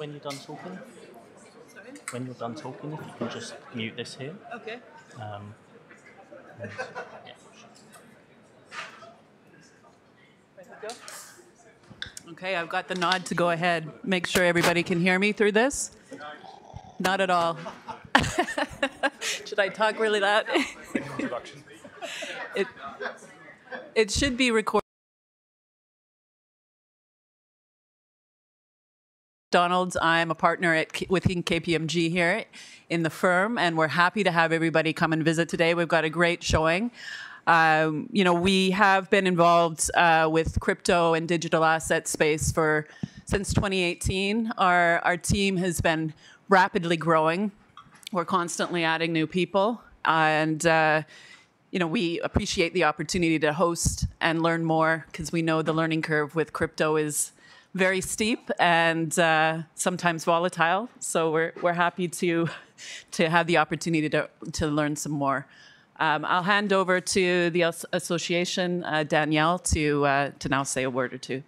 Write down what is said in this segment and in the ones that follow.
When you're done talking, Sorry? when you're done talking, if you can just mute this here. Okay. Um, and- yeah. Okay, I've got the nod to go ahead. Make sure everybody can hear me through this. Not at all. Should I talk really loud? It, it should be recorded. Donald's. I'm a partner at within KPMG here in the firm, and we're happy to have everybody come and visit today. We've got a great showing. Um, you know, we have been involved uh, with crypto and digital asset space for since 2018. Our our team has been rapidly growing. We're constantly adding new people, and uh, you know, we appreciate the opportunity to host and learn more because we know the learning curve with crypto is very steep and uh, sometimes volatile. So we're, we're happy to, to have the opportunity to, to learn some more. Um, I'll hand over to the association, uh, Danielle, to, uh, to now say a word or two.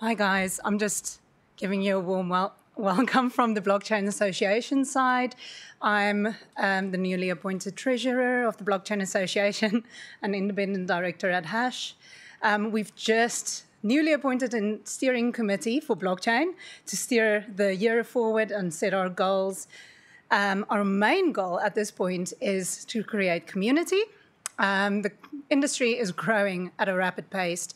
Hi, guys. I'm just giving you a warm wel- welcome from the Blockchain Association side. I'm um, the newly appointed treasurer of the Blockchain Association and independent director at Hash. Um, we've just newly appointed a steering committee for blockchain to steer the year forward and set our goals. Um, our main goal at this point is to create community. Um, the industry is growing at a rapid pace,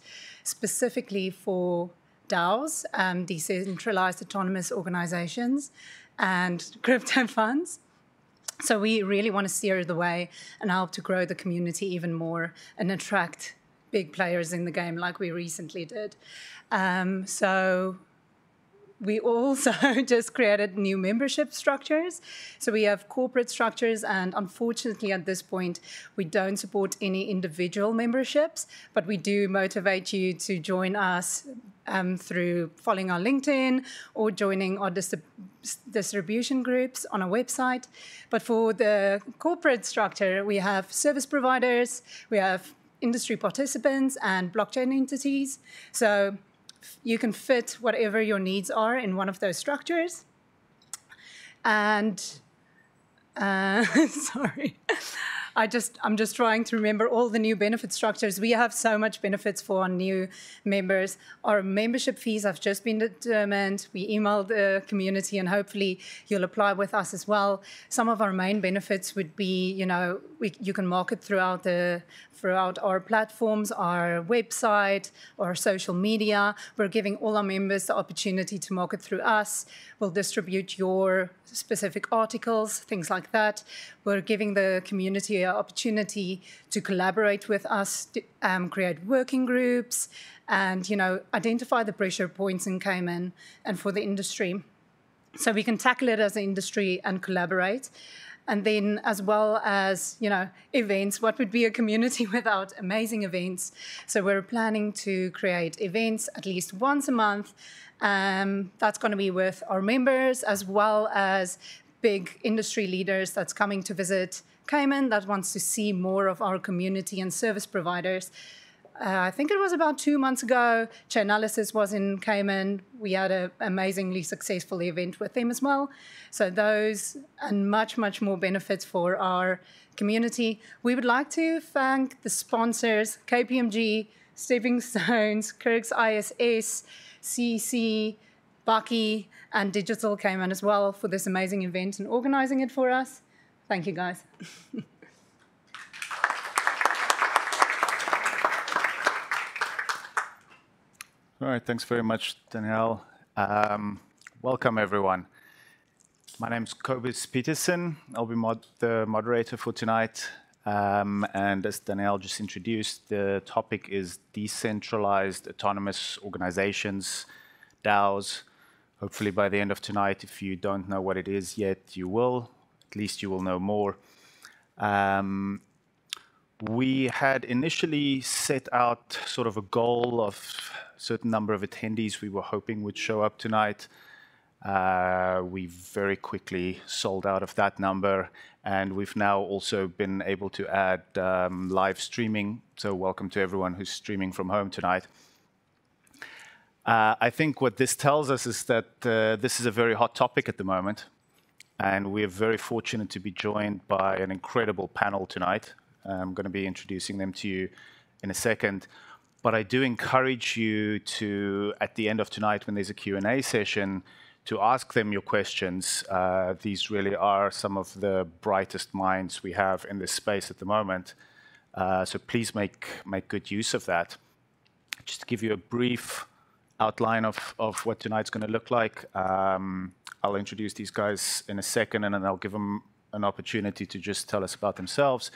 specifically for DAOs, um, decentralized autonomous organizations, and crypto funds. So we really want to steer the way and help to grow the community even more and attract big players in the game like we recently did. Um, so we also just created new membership structures. So we have corporate structures, and unfortunately, at this point, we don't support any individual memberships, but we do motivate you to join us um, through following our LinkedIn or joining our distrib- distribution groups on our website. But for the corporate structure, we have service providers, we have industry participants, and blockchain entities. So you can fit whatever your needs are in one of those structures. And uh, sorry, I just I'm just trying to remember all the new benefit structures. We have so much benefits for our new members. Our membership fees have just been determined. We emailed the community, and hopefully you'll apply with us as well. Some of our main benefits would be, you know, we, you can market throughout the throughout our platforms, our website, our social media. We're giving all our members the opportunity to market through us. We'll distribute your specific articles, things like that. We're giving the community an opportunity to collaborate with us, to, um, create working groups, and you know identify the pressure points in Cayman and for the industry, so we can tackle it as an industry and collaborate. And then as well as you know events. What would be a community without amazing events? So we're planning to create events at least once a month. Um, that's going to be with our members as well as big industry leaders that's coming to visit Cayman that wants to see more of our community and service providers. Uh, I think it was about two months ago. Chainalysis was in Cayman. We had an amazingly successful event with them as well. So those and much, much more benefits for our community. We would like to thank the sponsors, KPMG, Stepping Stones, Kirk's ISS, CC, Bucky, and Digital Cayman as well for this amazing event and organizing it for us. Thank you, guys. All right, thanks very much, Danielle. Um, welcome, everyone. My name's Cobus Pietersen. I'll be mod the moderator for tonight. Um, and as Danielle just introduced, the topic is decentralized autonomous organizations, DAOs. Hopefully, by the end of tonight, if you don't know what it is yet, you will. At least you will know more. Um, we had initially set out sort of a goal of a certain number of attendees we were hoping would show up tonight. Uh, we very quickly sold out of that number, and we've now also been able to add um, live streaming. So welcome to everyone who's streaming from home tonight. Uh, I think what this tells us is that uh, this is a very hot topic at the moment, and we are very fortunate to be joined by an incredible panel tonight. I'm going to be introducing them to you in a second. But I do encourage you to, at the end of tonight, when there's a Q&A session, to ask them your questions. Uh, these really are some of the brightest minds we have in this space at the moment. Uh, so please make, make good use of that. Just to give you a brief outline of, of what tonight's going to look like, um, I'll introduce these guys in a second, and then I'll give them an opportunity to just tell us about themselves.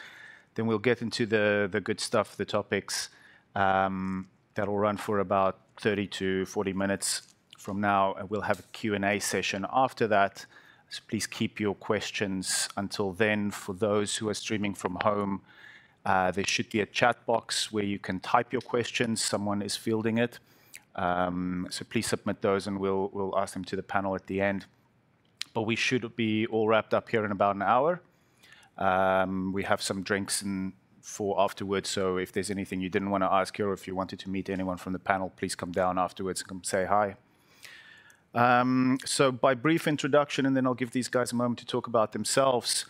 Then we'll get into the, the good stuff, the topics. Um, that'll run for about 30 to 40 minutes from now, and we'll have a Q&A session after that. So please keep your questions until then. For those who are streaming from home, uh, there should be a chat box where you can type your questions. Someone is fielding it. Um, so please submit those, and we'll, we'll ask them to the panel at the end. But we should be all wrapped up here in about an hour. Um, we have some drinks and for afterwards. So if there's anything you didn't want to ask or if you wanted to meet anyone from the panel, please come down afterwards and come say hi. Um, so by brief introduction, and then I'll give these guys a moment to talk about themselves.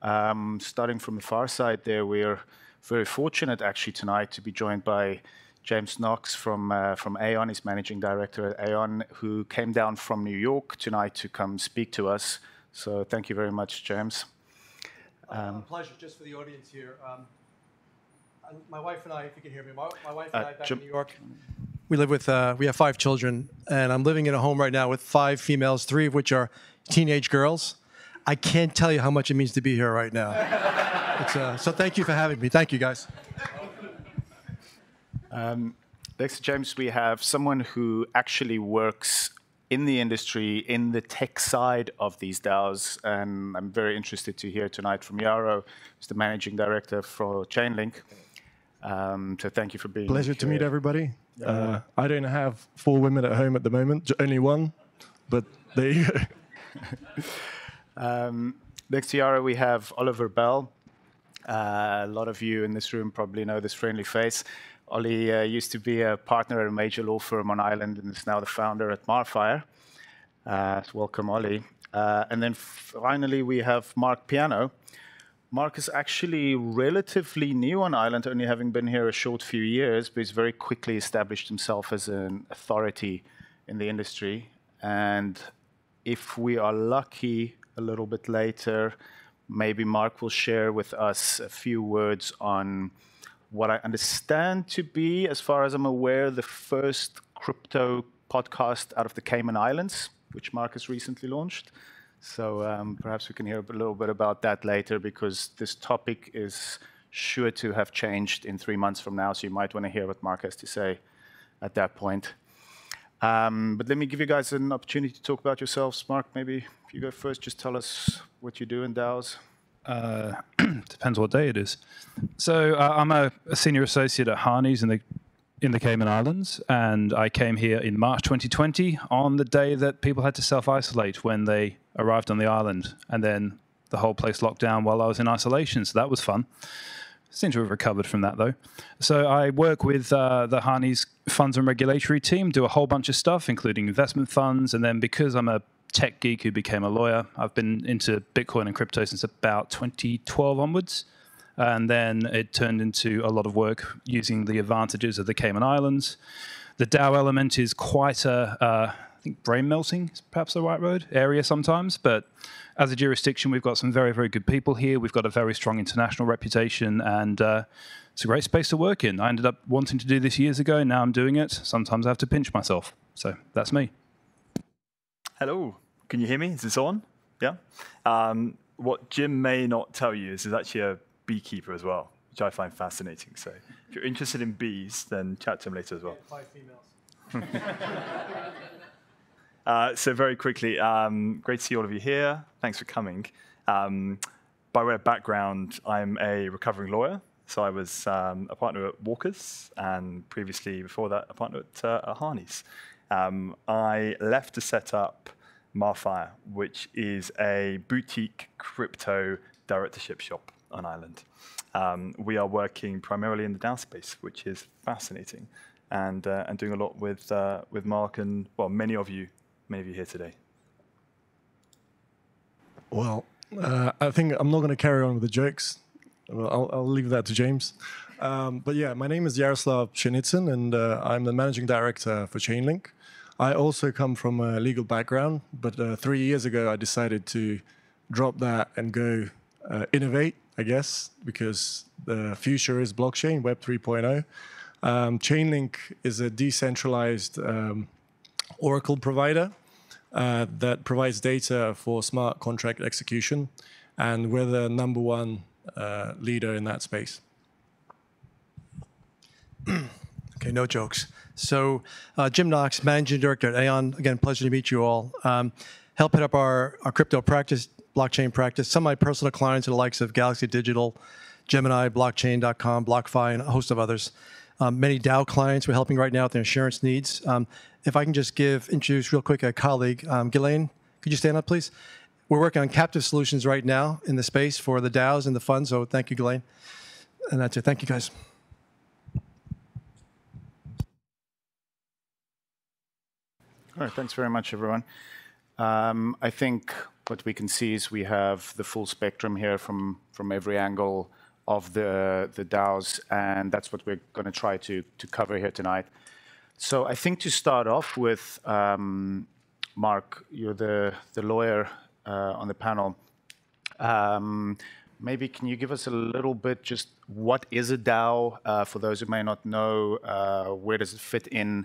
Um, starting from the far side there, we're very fortunate actually tonight to be joined by James Knox from, uh, from Aon, he's managing director at Aon, who came down from New York tonight to come speak to us. So thank you very much, James. Um, a pleasure, just for the audience here. Um, my wife and I, if you can hear me, my, my wife and uh, I back in New York. We live with, uh, we have five children, and I'm living in a home right now with five females, three of which are teenage girls. I can't tell you how much it means to be here right now. uh, so thank you for having me. Thank you, guys. Um, next to James, we have someone who actually works in the industry, in the tech side of these DAOs. And I'm very interested to hear tonight from Yaro, who's the managing director for Chainlink. Um, so thank you for being Pleasure here. to meet everybody. Uh, I don't have four women at home at the moment, only one, but there you go. um, next to Yaro, we have Oliver Bell. Uh, a lot of you in this room probably know this friendly face. Ollie uh, used to be a partner at a major law firm on Ireland and is now the founder at Marfire. Uh, welcome, Ollie. Uh, and then finally, we have Marc Piano. Marc is actually relatively new on Ireland, only having been here a short few years, but he's very quickly established himself as an authority in the industry. And if we are lucky a little bit later, maybe Marc will share with us a few words on what I understand to be, as far as I'm aware, the first crypto podcast out of the Cayman Islands, which Marcus recently launched. So um, perhaps we can hear a little bit about that later because this topic is sure to have changed in three months from now. So you might want to hear what Marc has to say at that point. Um, but let me give you guys an opportunity to talk about yourselves. Marc, maybe if you go first, just tell us what you do in DAOs. Uh, depends what day it is. So uh, I'm a, a, senior associate at Harneys in the in the Cayman Islands, and I came here in March 2020 on the day that people had to self isolate when they arrived on the island, and then the whole place locked down while I was in isolation, so that was fun. Seem to have recovered from that though. So I work with uh, the Harneys funds and regulatory team, do a whole bunch of stuff, including investment funds, and then because I'm a tech geek who became a lawyer, I've been into Bitcoin and crypto since about 2012 onwards. And then it turned into a lot of work using the advantages of the Cayman Islands. The DAO element is quite a, uh, I think brain melting is perhaps the right word, area sometimes. But as a jurisdiction, we've got some very, very good people here. We've got a very strong international reputation, and uh, it's a great space to work in. I ended up wanting to do this years ago. Now I'm doing it. Sometimes I have to pinch myself. So that's me. Hello. Can you hear me? Is this on? Yeah. Um, what Jim may not tell you is he's actually a beekeeper as well, which I find fascinating. So if you're interested in bees, then chat to him later as well. Five females. uh, so very quickly, um, great to see all of you here. Thanks for coming. Um, by way of background, I'm a recovering lawyer. So I was um, a partner at Walkers, and previously, before that, a partner at, uh, at Harneys. Um, I left to set up Marfire, which is a boutique crypto directorship shop on Ireland. Um, we are working primarily in the DAO space, which is fascinating, and uh, and doing a lot with uh, with Marc and well, many of you, many of you here today. Well, uh, I think I'm not going to carry on with the jokes. I'll, I'll leave that to James. Um, but yeah, my name is Yaroslav Pshenitsyn, and uh, I'm the managing director for Chainlink. I also come from a legal background, but uh, three years ago I decided to drop that and go uh, innovate, I guess, because the future is blockchain, Web 3.0. Um, Chainlink is a decentralized um, Oracle provider uh, that provides data for smart contract execution, and we're the number one uh, leader in that space. okay, no jokes. So, uh, Jim Knox, Managing Director at Aon. Again, pleasure to meet you all. Um, help head up our, our crypto practice, blockchain practice. Some of my personal clients are the likes of Galaxy Digital, Gemini, Blockchain.com, BlockFi, and a host of others. Um, many DAO clients we're helping right now with their insurance needs. Um, if I can just give, introduce real quick a colleague, um, Ghislaine, could you stand up, please? We're working on captive solutions right now in the space for the DAOs and the funds, so thank you, Ghislaine. And that's it. Thank you, guys. All right, thanks very much, everyone. Um, I think what we can see is we have the full spectrum here from, from every angle of the, DAOs, and that's what we're going to try to, cover here tonight. So I think to start off with, um, Marc, you're the, the lawyer uh, on the panel. Um, maybe can you give us a little bit just what is a DAO uh, for those who may not know? Uh, where does it fit in?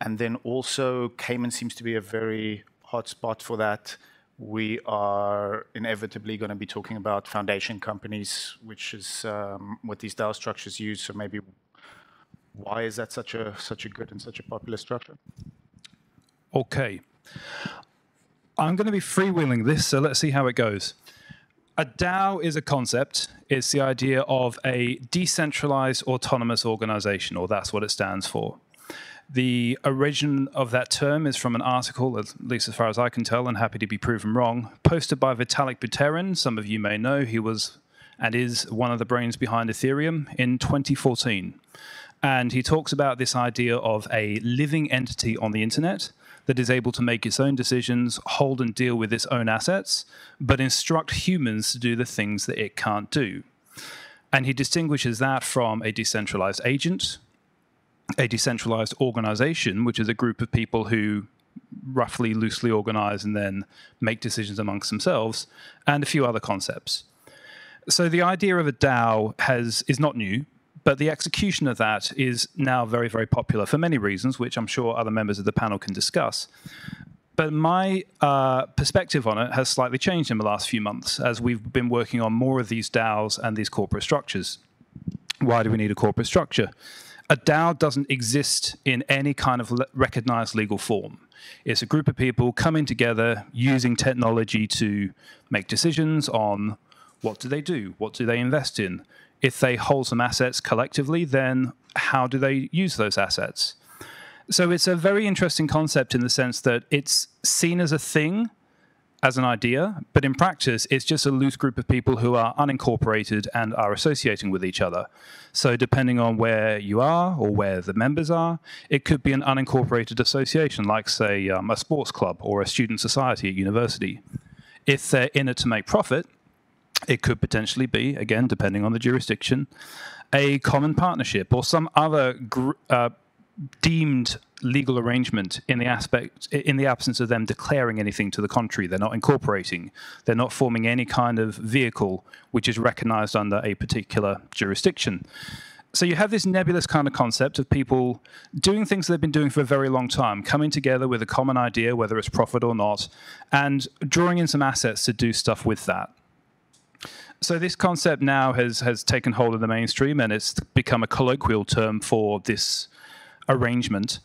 And then also, Cayman seems to be a very hot spot for that. We are inevitably going to be talking about foundation companies, which is um, what these DAO structures use. So maybe why is that such a such a good and such a popular structure? Okay. I'm going to be freewheeling this, so let's see how it goes. A DAO is a concept. It's the idea of a decentralized autonomous organization, or that's what it stands for. The origin of that term is from an article, at least as far as I can tell, and happy to be proven wrong, posted by Vitalik Buterin. Some of you may know he was and is one of the brains behind Ethereum in 2014. And he talks about this idea of a living entity on the internet that is able to make its own decisions, hold and deal with its own assets, but instruct humans to do the things that it can't do. And he distinguishes that from a decentralized agent, a decentralized organization, which is a group of people who roughly loosely organize and then make decisions amongst themselves, and a few other concepts. So the idea of a DAO has is not new, but the execution of that is now very, very popular for many reasons, which I'm sure other members of the panel can discuss. But my uh, perspective on it has slightly changed in the last few months as we've been working on more of these DAOs and these corporate structures. Why do we need a corporate structure? A DAO doesn't exist in any kind of recognized legal form. It's a group of people coming together using technology to make decisions on what do they do, what do they invest in. If they hold some assets collectively, then how do they use those assets? So it's a very interesting concept in the sense that it's seen as a thing as an idea, but in practice, it's just a loose group of people who are unincorporated and are associating with each other. So, depending on where you are or where the members are, it could be an unincorporated association, like, say, um, a sports club or a student society at university. If they're in it to make profit, it could potentially be, again, depending on the jurisdiction, a common partnership or some other uh, deemed legal arrangement in the aspect in the absence of them declaring anything to the contrary they're not incorporating they're not forming any kind of vehicle which is recognized under a particular jurisdiction so you have this nebulous kind of concept of people doing things they've been doing for a very long time coming together with a common idea whether it's profit or not and drawing in some assets to do stuff with that so this concept now has has taken hold of the mainstream and it's become a colloquial term for this arrangement.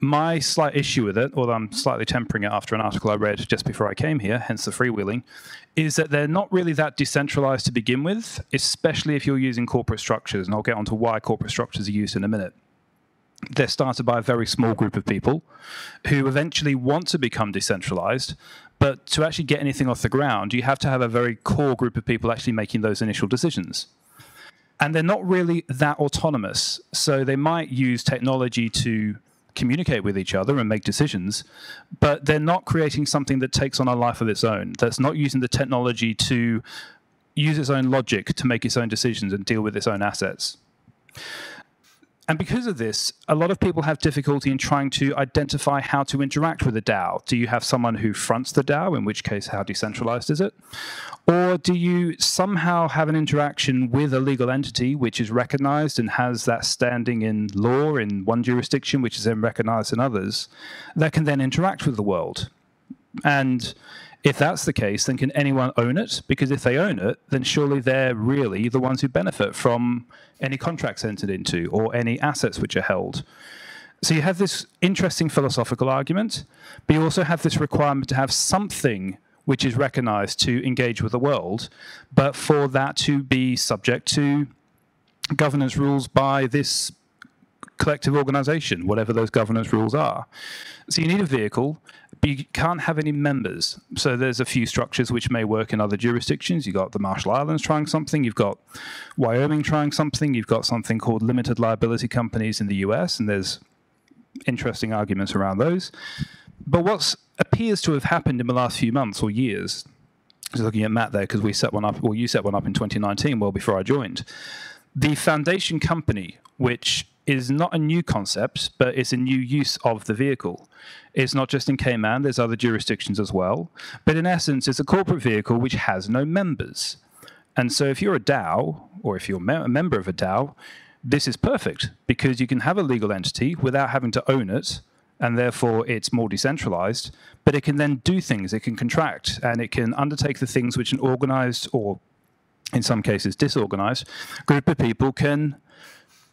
My slight issue with it, although I'm slightly tempering it after an article I read just before I came here, hence the freewheeling, is that they're not really that decentralized to begin with, especially if you're using corporate structures. And I'll get onto why corporate structures are used in a minute. They're started by a very small group of people who eventually want to become decentralized, but to actually get anything off the ground, you have to have a very core group of people actually making those initial decisions and they're not really that autonomous. So they might use technology to communicate with each other and make decisions, but they're not creating something that takes on a life of its own. That's not using the technology to use its own logic to make its own decisions and deal with its own assets. And because of this, a lot of people have difficulty in trying to identify how to interact with a DAO. Do you have someone who fronts the DAO, in which case, how decentralized is it? Or do you somehow have an interaction with a legal entity which is recognized and has that standing in law in one jurisdiction, which is then recognized in others, that can then interact with the world? And if that's the case, then can anyone own it? Because if they own it, then surely they're really the ones who benefit from any contracts entered into or any assets which are held. So you have this interesting philosophical argument, but you also have this requirement to have something which is recognized to engage with the world, but for that to be subject to governance rules by this collective organization, whatever those governance rules are. So you need a vehicle, but you can't have any members. So there's a few structures which may work in other jurisdictions. You've got the Marshall Islands trying something, you've got Wyoming trying something, you've got something called limited liability companies in the US, and there's interesting arguments around those. But what appears to have happened in the last few months or years, just looking at Matt there, because we set one up, well, you set one up in 2019, well before I joined. The foundation company, which is not a new concept, but it's a new use of the vehicle. It's not just in Cayman, there's other jurisdictions as well. But in essence, it's a corporate vehicle which has no members. And so if you're a DAO, or if you're a member of a DAO, this is perfect because you can have a legal entity without having to own it, and therefore it's more decentralized, but it can then do things, it can contract, and it can undertake the things which an organized or in some cases disorganized group of people can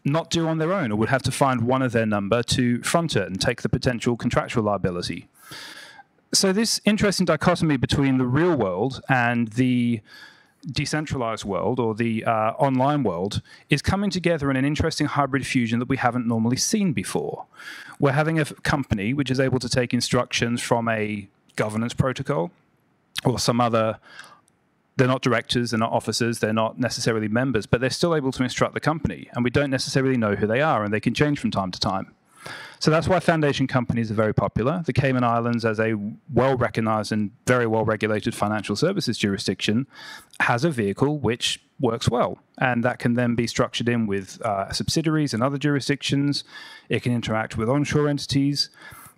not do on their own or would have to find one of their number to front it and take the potential contractual liability. So, this interesting dichotomy between the real world and the decentralized world or the uh, online world is coming together in an interesting hybrid fusion that we haven't normally seen before. We're having a company which is able to take instructions from a governance protocol or some other they're not directors, they're not officers, they're not necessarily members, but they're still able to instruct the company, and we don't necessarily know who they are, and they can change from time to time. So that's why foundation companies are very popular. The Cayman Islands, as a well recognized and very well regulated financial services jurisdiction, has a vehicle which works well. And that can then be structured in with uh, subsidiaries and other jurisdictions. It can interact with onshore entities.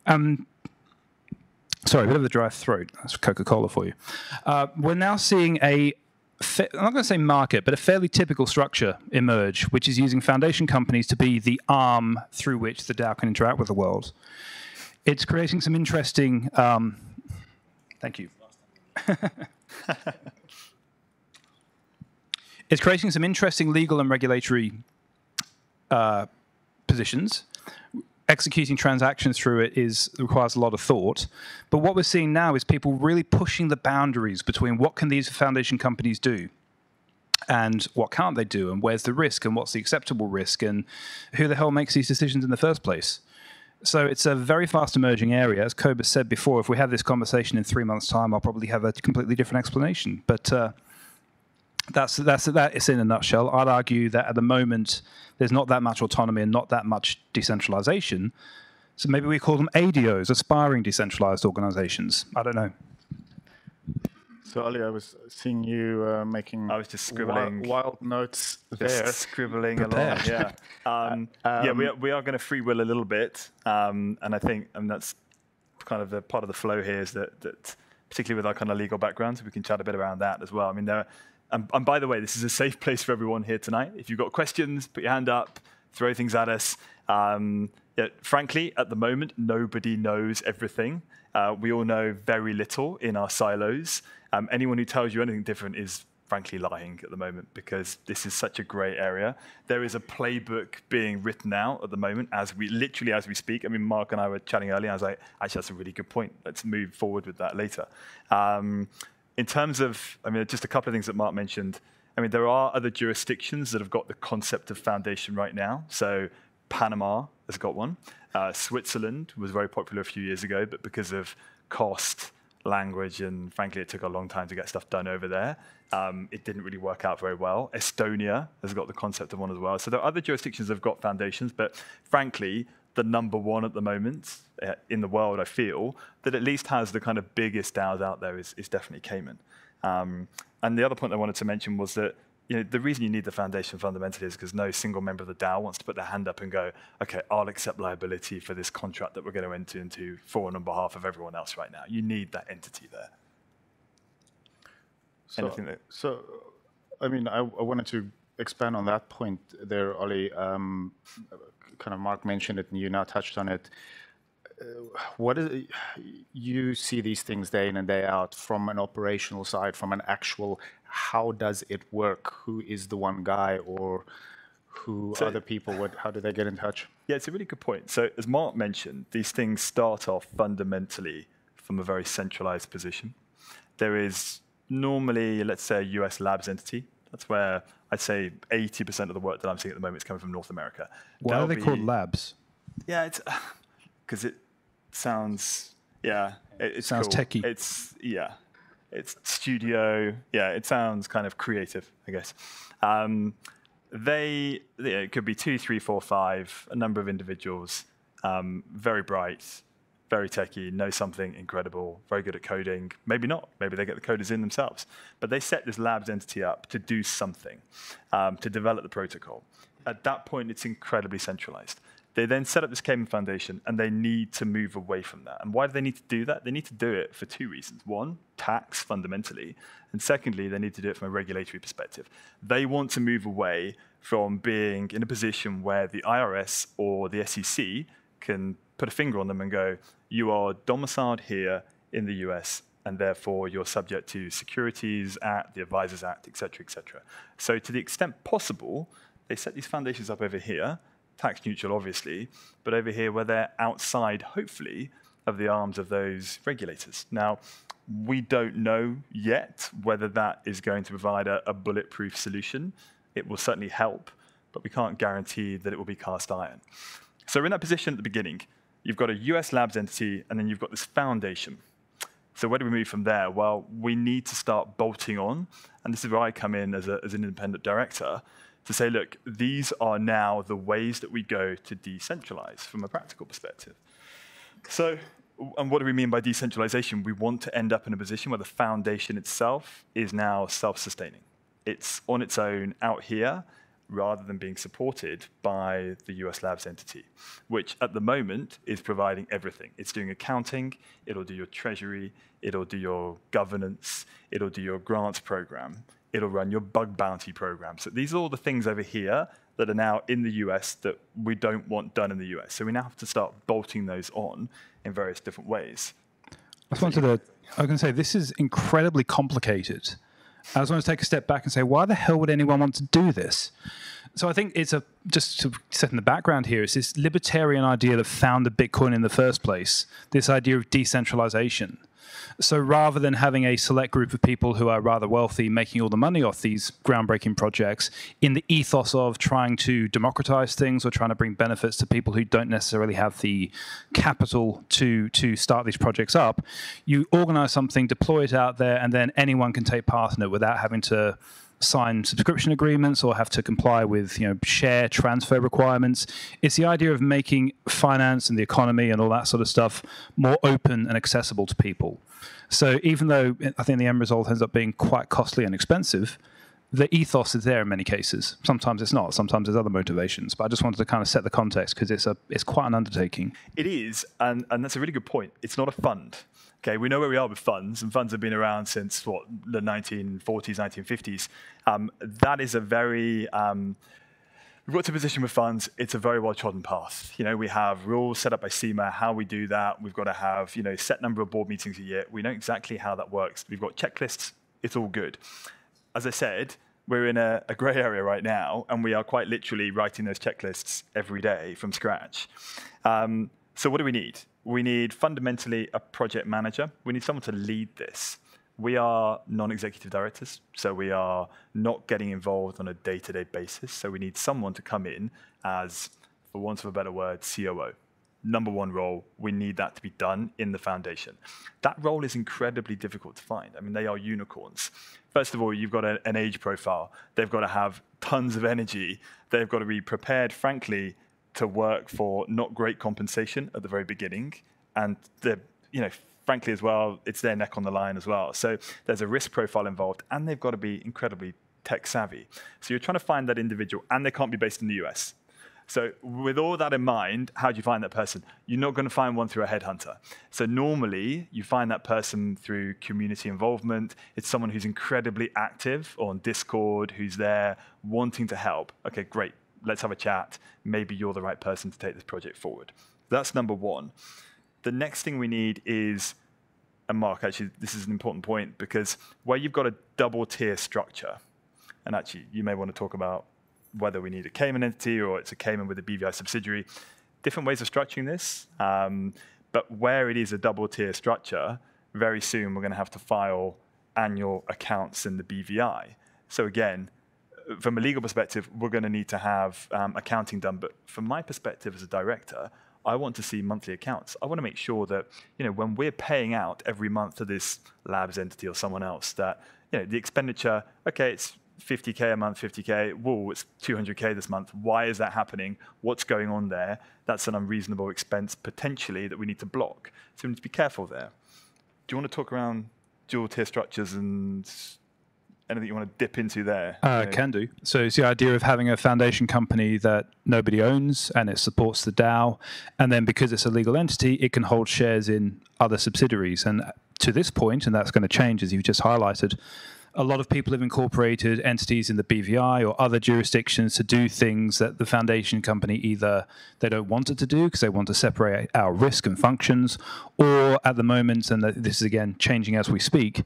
Um, Sorry, a bit of a dry throat. That's Coca Cola for you. Uh, we're now seeing a I'm not going to say market, but a fairly typical structure emerge, which is using foundation companies to be the arm through which the DAO can interact with the world. It's creating some interesting. Um, thank you. it's creating some interesting legal and regulatory uh, positions executing transactions through it is requires a lot of thought. But what we're seeing now is people really pushing the boundaries between what can these foundation companies do and what can't they do and where's the risk and what's the acceptable risk and who the hell makes these decisions in the first place. So it's a very fast emerging area. As Cobus said before, if we have this conversation in three months' time, I'll probably have a completely different explanation. But uh, that's that's that is in a nutshell. I'd argue that at the moment there's not that much autonomy and not that much decentralization. So maybe we call them ADOs, aspiring decentralized organizations. I don't know. So Ollie, I was seeing you uh, making. I was just scribbling wild, wild notes just there. scribbling along. Yeah, um, yeah. We are, we are going to free will a little bit, um, and I think and that's kind of the part of the flow here is that that particularly with our kind of legal backgrounds, we can chat a bit around that as well. I mean, there. Are, and, and by the way, this is a safe place for everyone here tonight. If you've got questions, put your hand up, throw things at us. Um, yeah, frankly, at the moment, nobody knows everything. Uh, we all know very little in our silos. Um, anyone who tells you anything different is frankly lying at the moment because this is such a grey area. There is a playbook being written out at the moment as we literally as we speak. I mean, Marc and I were chatting earlier. I was like, actually, that's a really good point. Let's move forward with that later. Um, in terms of, I mean, just a couple of things that Marc mentioned. I mean, there are other jurisdictions that have got the concept of foundation right now. So Panama has got one. Uh, Switzerland was very popular a few years ago, but because of cost language, and frankly, it took a long time to get stuff done over there. Um, it didn't really work out very well. Estonia has got the concept of one as well. So there are other jurisdictions that have got foundations, but frankly, the number one at the moment uh, in the world, I feel, that at least has the kind of biggest DAOs out there is, is definitely Cayman. Um, and the other point I wanted to mention was that you know, the reason you need the foundation fundamentally is because no single member of the DAO wants to put their hand up and go, okay, I'll accept liability for this contract that we're going to enter into for and on behalf of everyone else right now. You need that entity there. So, that so I mean, I, I, wanted to expand on that point there, Ollie. Um, kind of Marc mentioned it and you now touched on it. Uh, what is you see these things day in and day out from an operational side, from an actual how does it work? Who is the one guy or who so, are the people? What, how do they get in touch? Yeah, it's a really good point. So, as Marc mentioned, these things start off fundamentally from a very centralized position. There is normally, let's say, a US labs entity. That's where I'd say 80% of the work that I'm seeing at the moment is coming from North America. Why That'll are they be, called labs? Yeah, it's because it sounds, yeah, it, it sounds cool. techie. It's, yeah, it's studio. Yeah, it sounds kind of creative, I guess. Um, they, you know, it could be two, three, four, five, a number of individuals, um, very bright, very techy, know something incredible, very good at coding. Maybe not. Maybe they get the coders in themselves. But they set this labs entity up to do something, um, to develop the protocol. At that point, it's incredibly centralized. They then set up this Cayman Foundation and they need to move away from that. And why do they need to do that? They need to do it for two reasons. One, tax fundamentally. And secondly, they need to do it from a regulatory perspective. They want to move away from being in a position where the IRS or the SEC can put a finger on them and go, you are domiciled here in the US and therefore you're subject to Securities Act, the Advisors Act, et cetera, et cetera. So to the extent possible, they set these foundations up over here tax neutral, obviously, but over here where they're outside, hopefully, of the arms of those regulators. Now, we don't know yet whether that is going to provide a, a bulletproof solution. It will certainly help, but we can't guarantee that it will be cast iron. So we're in that position at the beginning. You've got a US labs entity, and then you've got this foundation. So where do we move from there? Well, we need to start bolting on, and this is where I come in as, a, as an independent director, to say, look, these are now the ways that we go to decentralize from a practical perspective. So, and what do we mean by decentralization? We want to end up in a position where the foundation itself is now self sustaining. It's on its own out here rather than being supported by the US Labs entity, which at the moment is providing everything. It's doing accounting, it'll do your treasury, it'll do your governance, it'll do your grants program it'll run your bug bounty program. So these are all the things over here that are now in the US that we don't want done in the US. So we now have to start bolting those on in various different ways. I just wanted to, I was going to say, this is incredibly complicated. I just want to take a step back and say, why the hell would anyone want to do this? So I think it's a just to set in the background here. It's this libertarian idea that founded Bitcoin in the first place. This idea of decentralization. So rather than having a select group of people who are rather wealthy making all the money off these groundbreaking projects, in the ethos of trying to democratize things or trying to bring benefits to people who don't necessarily have the capital to to start these projects up, you organize something, deploy it out there, and then anyone can take part in it without having to sign subscription agreements or have to comply with you know share transfer requirements. It's the idea of making finance and the economy and all that sort of stuff more open and accessible to people. So even though I think the end result ends up being quite costly and expensive, the ethos is there in many cases. Sometimes it's not. Sometimes there's other motivations. But I just wanted to kind of set the context because it's a it's quite an undertaking. It is, and and that's a really good point. It's not a fund. Okay, we know where we are with funds, and funds have been around since what the 1940s, 1950s. Um, that is a very um, we've got to a position with funds. It's a very well trodden path. You know, we have rules set up by CIMA how we do that. We've got to have you know set number of board meetings a year. We know exactly how that works. We've got checklists. It's all good. As I said, we're in a, a grey area right now, and we are quite literally writing those checklists every day from scratch. Um, so what do we need? We need fundamentally a project manager. We need someone to lead this. We are non-executive directors, so we are not getting involved on a day-to-day basis. So we need someone to come in as, for want of a better word, COO. Number one role, we need that to be done in the foundation. That role is incredibly difficult to find. I mean, they are unicorns. First of all, you've got a, an age profile. They've got to have tons of energy. They've got to be prepared, frankly, to work for not great compensation at the very beginning, and the you know frankly as well, it's their neck on the line as well. So there's a risk profile involved, and they've got to be incredibly tech savvy. So you're trying to find that individual, and they can't be based in the US. So with all that in mind, how do you find that person? You're not going to find one through a headhunter. So normally you find that person through community involvement. It's someone who's incredibly active on Discord, who's there wanting to help. Okay, great let's have a chat. Maybe you're the right person to take this project forward. That's number one. The next thing we need is, and Marc, actually, this is an important point because where you've got a double tier structure, and actually, you may want to talk about whether we need a Cayman entity or it's a Cayman with a BVI subsidiary, different ways of structuring this. Um, but where it is a double tier structure, very soon we're going to have to file annual accounts in the BVI. So again, from a legal perspective, we're going to need to have um, accounting done. But from my perspective as a director, I want to see monthly accounts. I want to make sure that you know when we're paying out every month to this labs entity or someone else, that you know the expenditure. Okay, it's 50k a month, 50k. Whoa, it's 200k this month. Why is that happening? What's going on there? That's an unreasonable expense potentially that we need to block. So we need to be careful there. Do you want to talk around dual tier structures and anything you want to dip into there? Uh, Can do. So it's the idea of having a foundation company that nobody owns and it supports the DAO, and then because it's a legal entity, it can hold shares in other subsidiaries. And to this point, and that's going to change as you've just highlighted. A lot of people have incorporated entities in the BVI or other jurisdictions to do things that the foundation company either they don't want it to do because they want to separate our risk and functions, or at the moment, and this is again changing as we speak,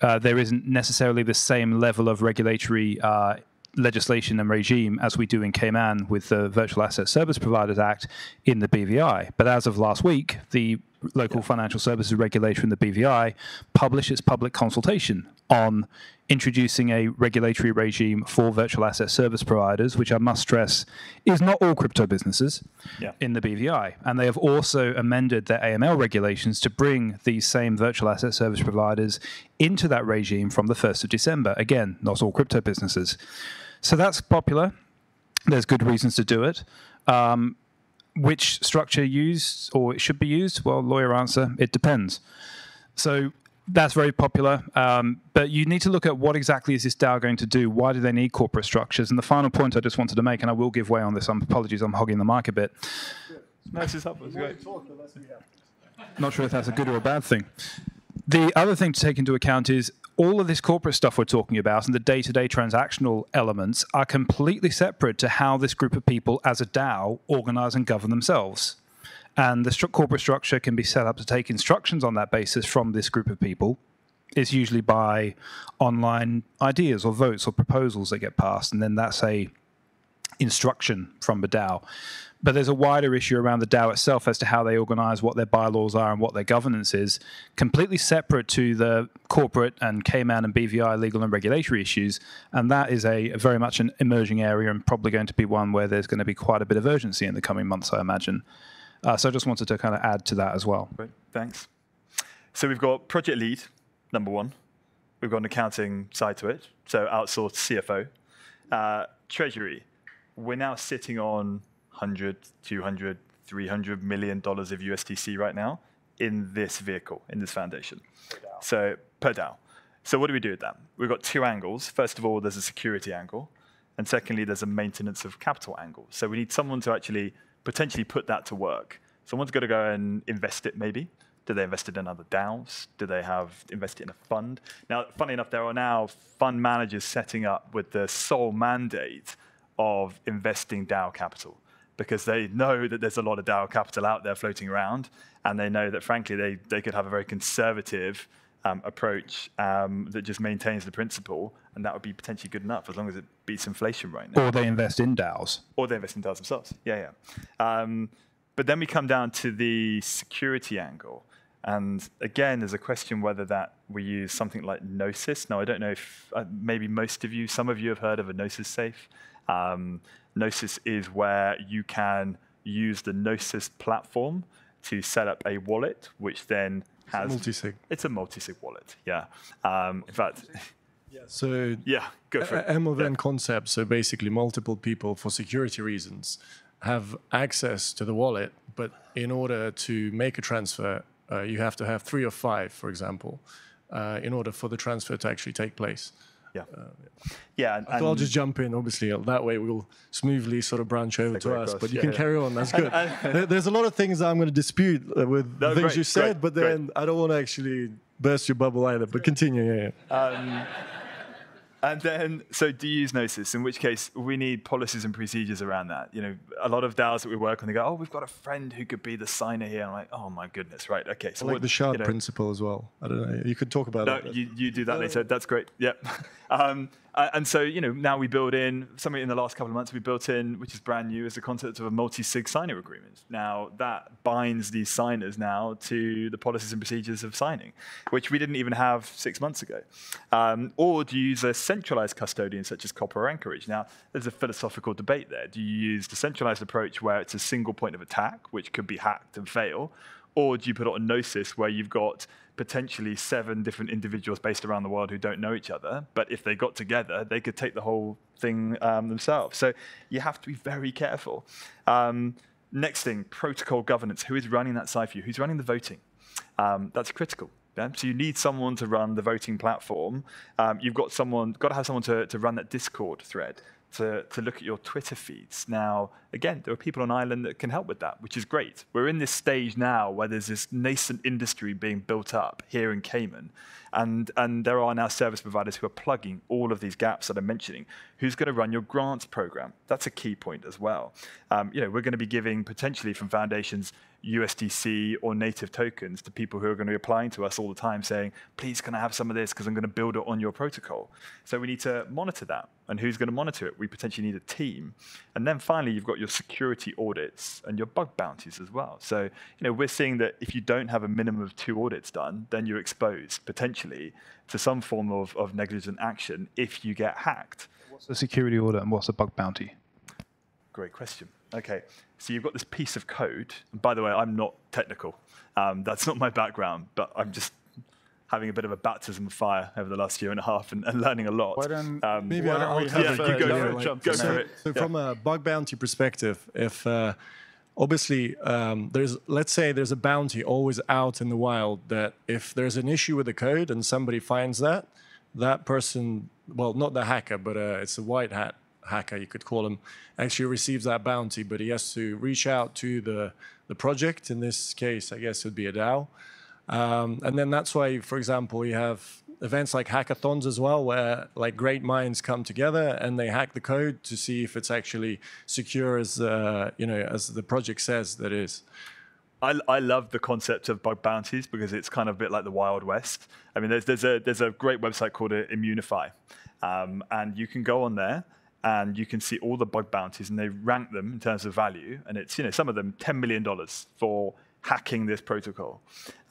uh, there isn't necessarily the same level of regulatory uh, legislation and regime as we do in Cayman with the Virtual Asset Service Providers Act in the BVI. But as of last week, the local financial services regulator in the BVI published its public consultation on introducing a regulatory regime for virtual asset service providers, which I must stress is not all crypto businesses yeah. in the BVI. And they have also amended their AML regulations to bring these same virtual asset service providers into that regime from the 1st of December. Again, not all crypto businesses. So that's popular. There's good reasons to do it. Um, which structure used or it should be used? Well, lawyer answer, it depends. So that's very popular, um, but you need to look at what exactly is this DAO going to do? Why do they need corporate structures? And the final point I just wanted to make, and I will give way on this. I'm apologies, I'm hogging the mic a bit. Nice is up. Not sure if that's a good or a bad thing. The other thing to take into account is all of this corporate stuff we're talking about and the day-to-day transactional elements are completely separate to how this group of people as a DAO organize and govern themselves. And the stru- corporate structure can be set up to take instructions on that basis from this group of people. It's usually by online ideas or votes or proposals that get passed, and then that's a instruction from the DAO. But there's a wider issue around the DAO itself as to how they organize, what their bylaws are, and what their governance is, completely separate to the corporate and Cayman and BVI legal and regulatory issues. And that is a, a very much an emerging area and probably going to be one where there's going to be quite a bit of urgency in the coming months, I imagine. Uh, so I just wanted to kind of add to that as well. Great, thanks. So we've got project lead, number one. We've got an accounting side to it, so outsourced CFO. Uh, treasury, we're now sitting on 100, 200, 300 million dollars of USDC right now in this vehicle, in this foundation. Per So per DAO. So what do we do with that? We've got two angles. First of all, there's a security angle, and secondly, there's a maintenance of capital angle. So we need someone to actually potentially put that to work. Someone's got to go and invest it, maybe. Do they invest it in other DAOs? Do they have invested in a fund? Now, funny enough, there are now fund managers setting up with the sole mandate of investing DAO capital because they know that there's a lot of DAO capital out there floating around, and they know that, frankly, they, they could have a very conservative um, approach um, that just maintains the principle, and that would be potentially good enough as long as it beats inflation right now. Or they invest in DAOs. Or they invest in DAOs themselves. Yeah, yeah. Um, but then we come down to the security angle. And again, there's a question whether that we use something like Gnosis. Now, I don't know if uh, maybe most of you, some of you have heard of a Gnosis safe. Um, Gnosis is where you can use the Gnosis platform to set up a wallet, which then has multi-sig. It's a multi-sig wallet. Yeah. Um, in fact. Yeah. So yeah, go for it. M of N concept. So basically, multiple people for security reasons have access to the wallet, but in order to make a transfer, uh, you have to have three or five, for example, uh, in order for the transfer to actually take place. Yeah. Uh, yeah. And, I'll just jump in. Obviously, that way we'll smoothly sort of branch over to us. Across. But you yeah, can yeah. carry on. That's good. There's a lot of things I'm going to dispute uh, with no, things great, you said, great, but then great. I don't want to actually burst your bubble either. But continue. Yeah. Um, and then, so do you use Gnosis? In which case, we need policies and procedures around that. You know, a lot of DAOs that we work on, they go, "Oh, we've got a friend who could be the signer here." I'm like, "Oh my goodness, right? Okay." So I like what, the shard you know, principle as well. I don't know. You could talk about no, it. you, you do that later. That's great. Yep. um, and so, you know, now we build in something in the last couple of months we built in, which is brand new, is the concept of a multi-sig signer agreement. Now that binds these signers now to the policies and procedures of signing, which we didn't even have six months ago. Um, or do you use a centralized custodian such as Copper or Anchorage? Now, there's a philosophical debate there. Do you use the centralized approach where it's a single point of attack, which could be hacked and fail? Or do you put it on Gnosis where you've got potentially seven different individuals based around the world who don't know each other, but if they got together, they could take the whole thing um, themselves. So you have to be very careful. Um, next thing, protocol governance. Who is running that side for you? Who's running the voting? Um, that's critical. Yeah? So you need someone to run the voting platform. Um, you've got someone, got to have someone to, to run that Discord thread to, to look at your Twitter feeds. Now, again, there are people on Ireland that can help with that, which is great. We're in this stage now where there's this nascent industry being built up here in Cayman. And, and there are now service providers who are plugging all of these gaps that I'm mentioning. Who's going to run your grants program? That's a key point as well. Um, you know, we're going to be giving potentially from foundations USDC or native tokens to people who are going to be applying to us all the time saying, please, can I have some of this because I'm going to build it on your protocol. So we need to monitor that. And who's going to monitor it? We potentially need a team. And then finally, you've got your security audits and your bug bounties as well. So, you know, we're seeing that if you don't have a minimum of two audits done, then you're exposed potentially to some form of, of negligent action if you get hacked. What's the security audit and what's a bug bounty? Great question. Okay, so you've got this piece of code. And by the way, I'm not technical. Um, that's not my background, but I'm just having a bit of a baptism of fire over the last year and a half and, and learning a lot. Why don't, um, maybe why don't I'll, have yeah, you go, yeah, for like, it, go so, for it. So yeah. from a bug bounty perspective, if uh, obviously um, there's, let's say there's a bounty always out in the wild that if there's an issue with the code and somebody finds that, that person, well, not the hacker, but uh, it's a white hat hacker, you could call him, actually receives that bounty, but he has to reach out to the, the project. In this case, I guess it would be a DAO. Um, and then that's why, for example, you have events like hackathons as well, where like great minds come together and they hack the code to see if it's actually secure as uh, you know as the project says that is. I, I love the concept of bug bounties because it's kind of a bit like the Wild West. I mean, there's, there's, a, there's a great website called Immunefi, um, and you can go on there and you can see all the bug bounties, and they rank them in terms of value. And it's you know some of them ten million dollars for hacking this protocol.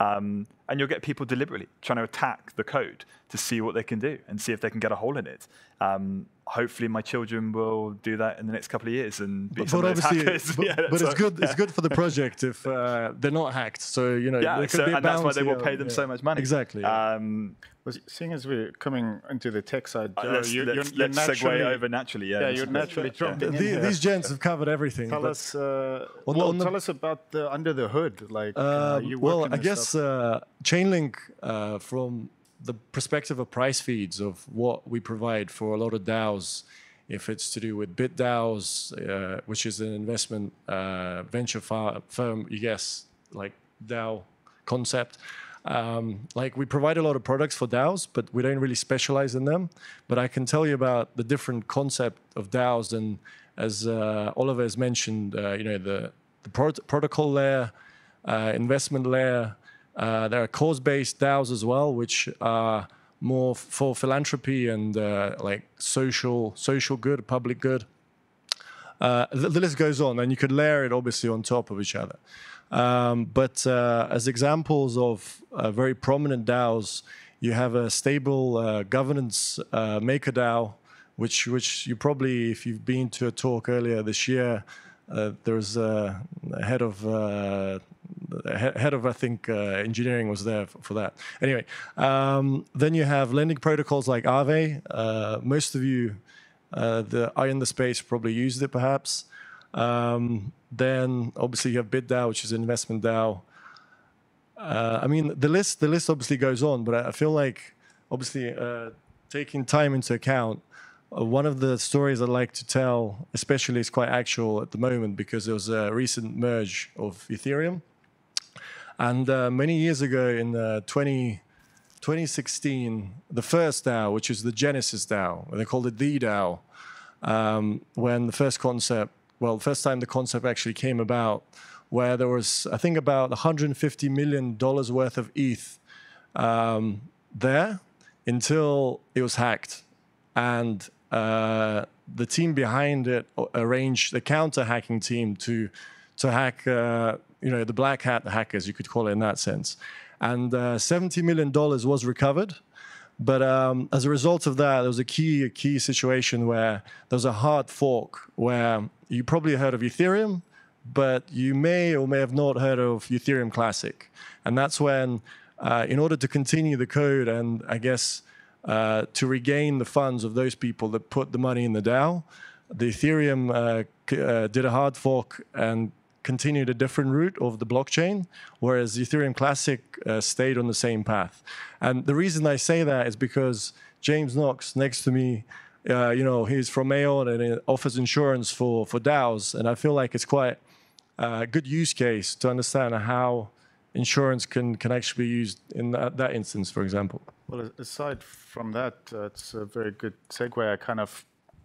Um, and you'll get people deliberately trying to attack the code to see what they can do and see if they can get a hole in it. Um, hopefully, my children will do that in the next couple of years and be But, some but of those hackers. but, Yeah, but so- it's good. It's good for the project if uh, they're not hacked. So you know, Yeah, could so- be a and that's why they will pay them yeah. so much money. Exactly. yeah. Um, Well, seeing as we're coming into the tech side, uh, let's you- let's, you're, you're let's segue over naturally. Yeah, Yeah, you're naturally yeah. jumping in The- these gents have covered everything. Tell us, uh, On the- well, the- tell us about the under the hood. Like, uh, Um, you well, I guess stuff. uh, Chainlink, uh, from the perspective of price feeds of what we provide for a lot of DAOs, if it's to do with BitDAOs, uh, which is an investment uh, venture far- firm, yes, like DAO concept. Um, like we provide a lot of products for DAOs, but we don't really specialize in them. But I can tell you about the different concept of DAOs, and as uh, Oliver has mentioned, uh, you know the the prot- protocol layer, uh, investment layer. Uh, there are cause-based DAOs as well, which are more for philanthropy and uh, like social social good, public good. Uh, the, list goes on, and you could layer it obviously on top of each other. Um, but uh, as examples of uh, very prominent DAOs, you have a stable governance uh, MakerDAO, which which you probably, if you've been to a talk earlier this year, uh, there's a head of uh, head of I think uh, engineering was there for, for that. Anyway, um, then you have lending protocols like Aave. Uh, most of you, uh, the eye in the space, probably used it perhaps. Um, then obviously you have BitDAO, which is an investment DAO. Uh, I mean, the list the list obviously goes on, but I, I feel like obviously uh, taking time into account, one of the stories I like to tell, especially is quite actual at the moment because there was a recent merge of Ethereum. And uh, many years ago, in uh, 20, 2016, the first DAO, which is the Genesis DAO, they called it the DAO, um, when the first concept, well, the first time the concept actually came about, where there was, I think, about 150 million dollars worth of ETH um, there until it was hacked, and uh, the team behind it arranged the counter-hacking team to to hack, uh, you know, the black hat hackers, you could call it in that sense, and uh, 70 million dollars was recovered. But um, as a result of that, there was a key a key situation where there was a hard fork where you probably heard of Ethereum, but you may or may have not heard of Ethereum Classic, and that's when, uh, in order to continue the code and I guess uh, to regain the funds of those people that put the money in the DAO, the Ethereum uh, uh, did a hard fork and continued a different route of the blockchain, whereas Ethereum Classic uh, stayed on the same path. And the reason I say that is because James Knox, next to me, uh, you know, he's from Aon and he offers insurance for, for DAOs. And I feel like it's quite a good use case to understand how insurance can, can actually be used in that, that instance, for example. Well, aside from that, uh, it's a very good segue. I kind of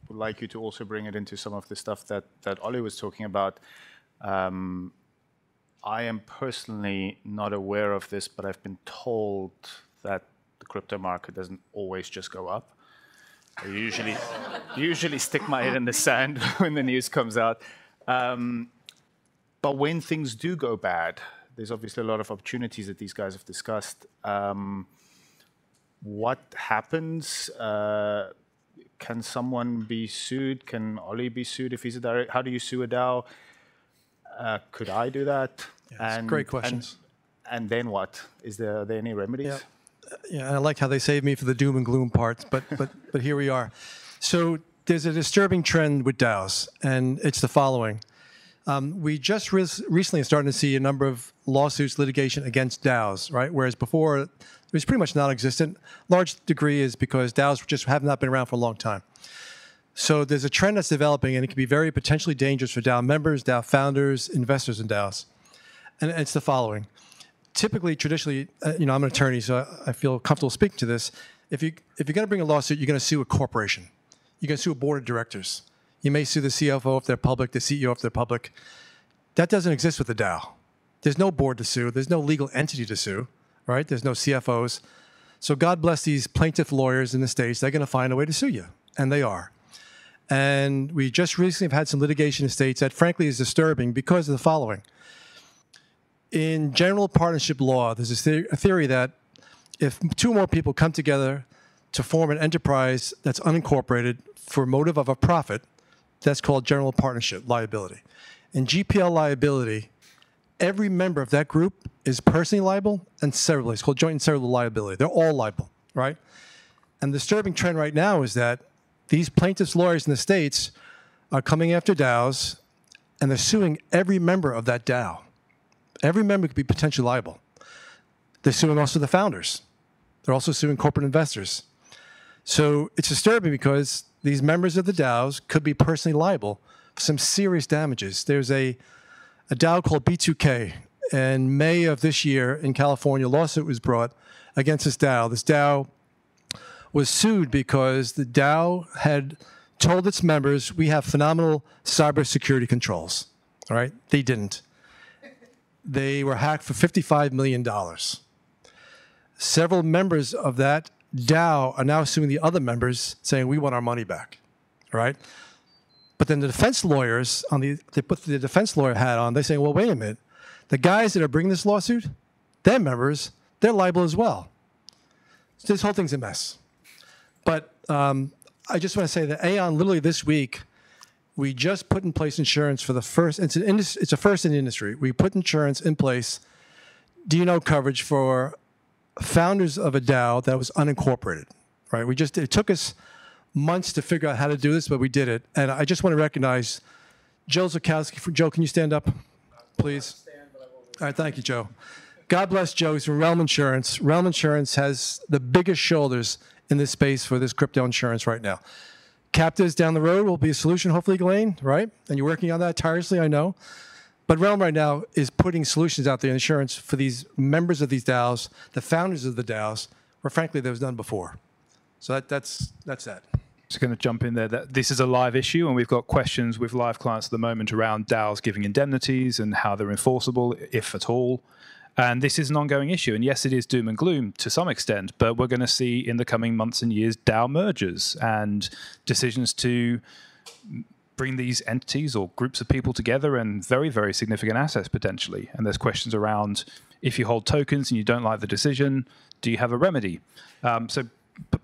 would like you to also bring it into some of the stuff that, that Ollie was talking about. Um, I am personally not aware of this, but I've been told that the crypto market doesn't always just go up. I usually, usually stick my head in the sand when the news comes out. Um, but when things do go bad, there's obviously a lot of opportunities that these guys have discussed. Um, what happens? Uh, can someone be sued? Can Ollie be sued if he's a direct? How do you sue a DAO? Uh, could I do that? it's great questions. And, and then what? Is there, are there any remedies? Yeah. Yeah, and I like how they saved me for the doom and gloom parts, but but but here we are. So there's a disturbing trend with DAOs, and it's the following. Um, we just recently started to see a number of lawsuits, litigation against DAOs, right? Whereas before it was pretty much non-existent. Large degree is because DAOs just have not been around for a long time. So there's a trend that's developing, and it can be very potentially dangerous for DAO members, DAO founders, investors in DAOs. And it's the following typically, traditionally, uh, you know, I'm an attorney, so I, I feel comfortable speaking to this. If you if you're going to bring a lawsuit, you're going to sue a corporation. You're going to sue a board of directors. You may sue the CFO if they're public, the CEO if they're public. That doesn't exist with the DAO. There's no board to sue. There's no legal entity to sue, right? There's no CFOs. So God bless these plaintiff lawyers in the states. They're going to find a way to sue you, and they are. And we just recently have had some litigation in states that frankly is disturbing because of the following. In general partnership law, there's a, theory that if two or more people come together to form an enterprise that's unincorporated for motive of a profit, that's called general partnership liability. In GPL liability, every member of that group is personally liable and severally. It's called joint and several liability. They're all liable, right? And the disturbing trend right now is that these plaintiffs' lawyers in the states are coming after DAOs and they're suing every member of that DAO. Every member could be potentially liable. They're suing also the founders. They're also suing corporate investors. So it's disturbing because these members of the DAOs could be personally liable for some serious damages. There's a, a DAO called bZx. In May of this year in California, a lawsuit was brought against this DAO. This DAO was sued because the DAO had told its members, we have phenomenal cybersecurity controls. All right? They didn't. They were hacked for $55 million. Several members of that DAO are now suing the other members, saying, we want our money back. All right? But then the defense lawyers on the they put the defense lawyer hat on. They say, well, wait a minute. The guys that are bringing this lawsuit, their members, they're liable as well. So this whole thing's a mess. But um, I just want to say that Aon literally this week, we just put in place insurance for the first. It's an indus- it's a first in the industry. We put insurance in place, D&O coverage for founders of a DAO that was unincorporated. Right? We just it took us months to figure out how to do this, but we did it. And I just want to recognize Joe Zukowski. Joe, can you stand up, please? All right, thank you, Joe. God bless Joe. He's from Realm Insurance. Realm Insurance has the biggest shoulders in this space for this crypto insurance right now. Captives down the road will be a solution, hopefully, Ghislaine, right? And you're working on that tirelessly, I know. But Realm right now is putting solutions out there insurance for these members of these DAOs, the founders of the DAOs, where frankly there was none before. So that, that's that's that. Just going to jump in there. That this is a live issue, and we've got questions with live clients at the moment around DAOs giving indemnities and how they're enforceable, if at all. And this is an ongoing issue. And yes, it is doom and gloom to some extent, but we're going to see in the coming months and years DAO mergers and decisions to bring these entities or groups of people together and very, very significant assets potentially. And there's questions around if you hold tokens and you don't like the decision, do you have a remedy? Um, so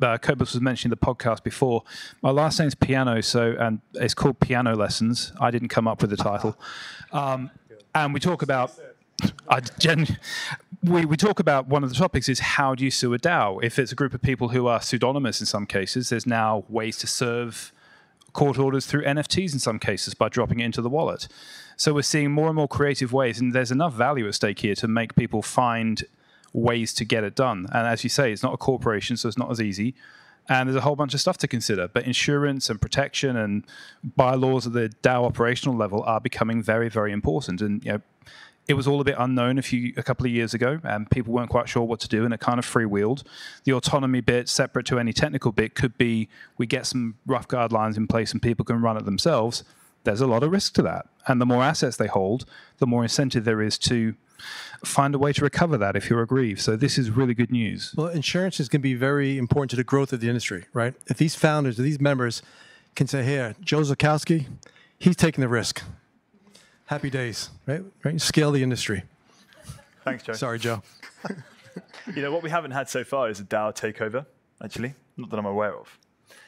uh, Cobus was mentioning the podcast before. My last name's Piano, so and it's called Piano Lessons. I didn't come up with the title, um, and we talk about. I gen- we, we talk about one of the topics is how do you sue a DAO? If it's a group of people who are pseudonymous in some cases, there's now ways to serve court orders through NFTs in some cases by dropping it into the wallet. So we're seeing more and more creative ways, and there's enough value at stake here to make people find ways to get it done. And as you say, it's not a corporation, so it's not as easy. And there's a whole bunch of stuff to consider. But insurance and protection and bylaws at the DAO operational level are becoming very, very important. And you know, it was all a bit unknown a few a couple of years ago, and people weren't quite sure what to do, and it kind of freewheeled. The autonomy bit, separate to any technical bit, could be we get some rough guidelines in place and people can run it themselves. There's a lot of risk to that, and the more assets they hold, the more incentive there is to find a way to recover that if you're aggrieved. So this is really good news. Well, insurance is going to be very important to the growth of the industry, right? If these founders, if these members can say, here, Joe Zukowski, he's taking the risk. Happy days, right? Right? Scale the industry. Thanks, Joe. Sorry, Joe. You know, what we haven't had so far is a DAO takeover, actually, not that I'm aware of.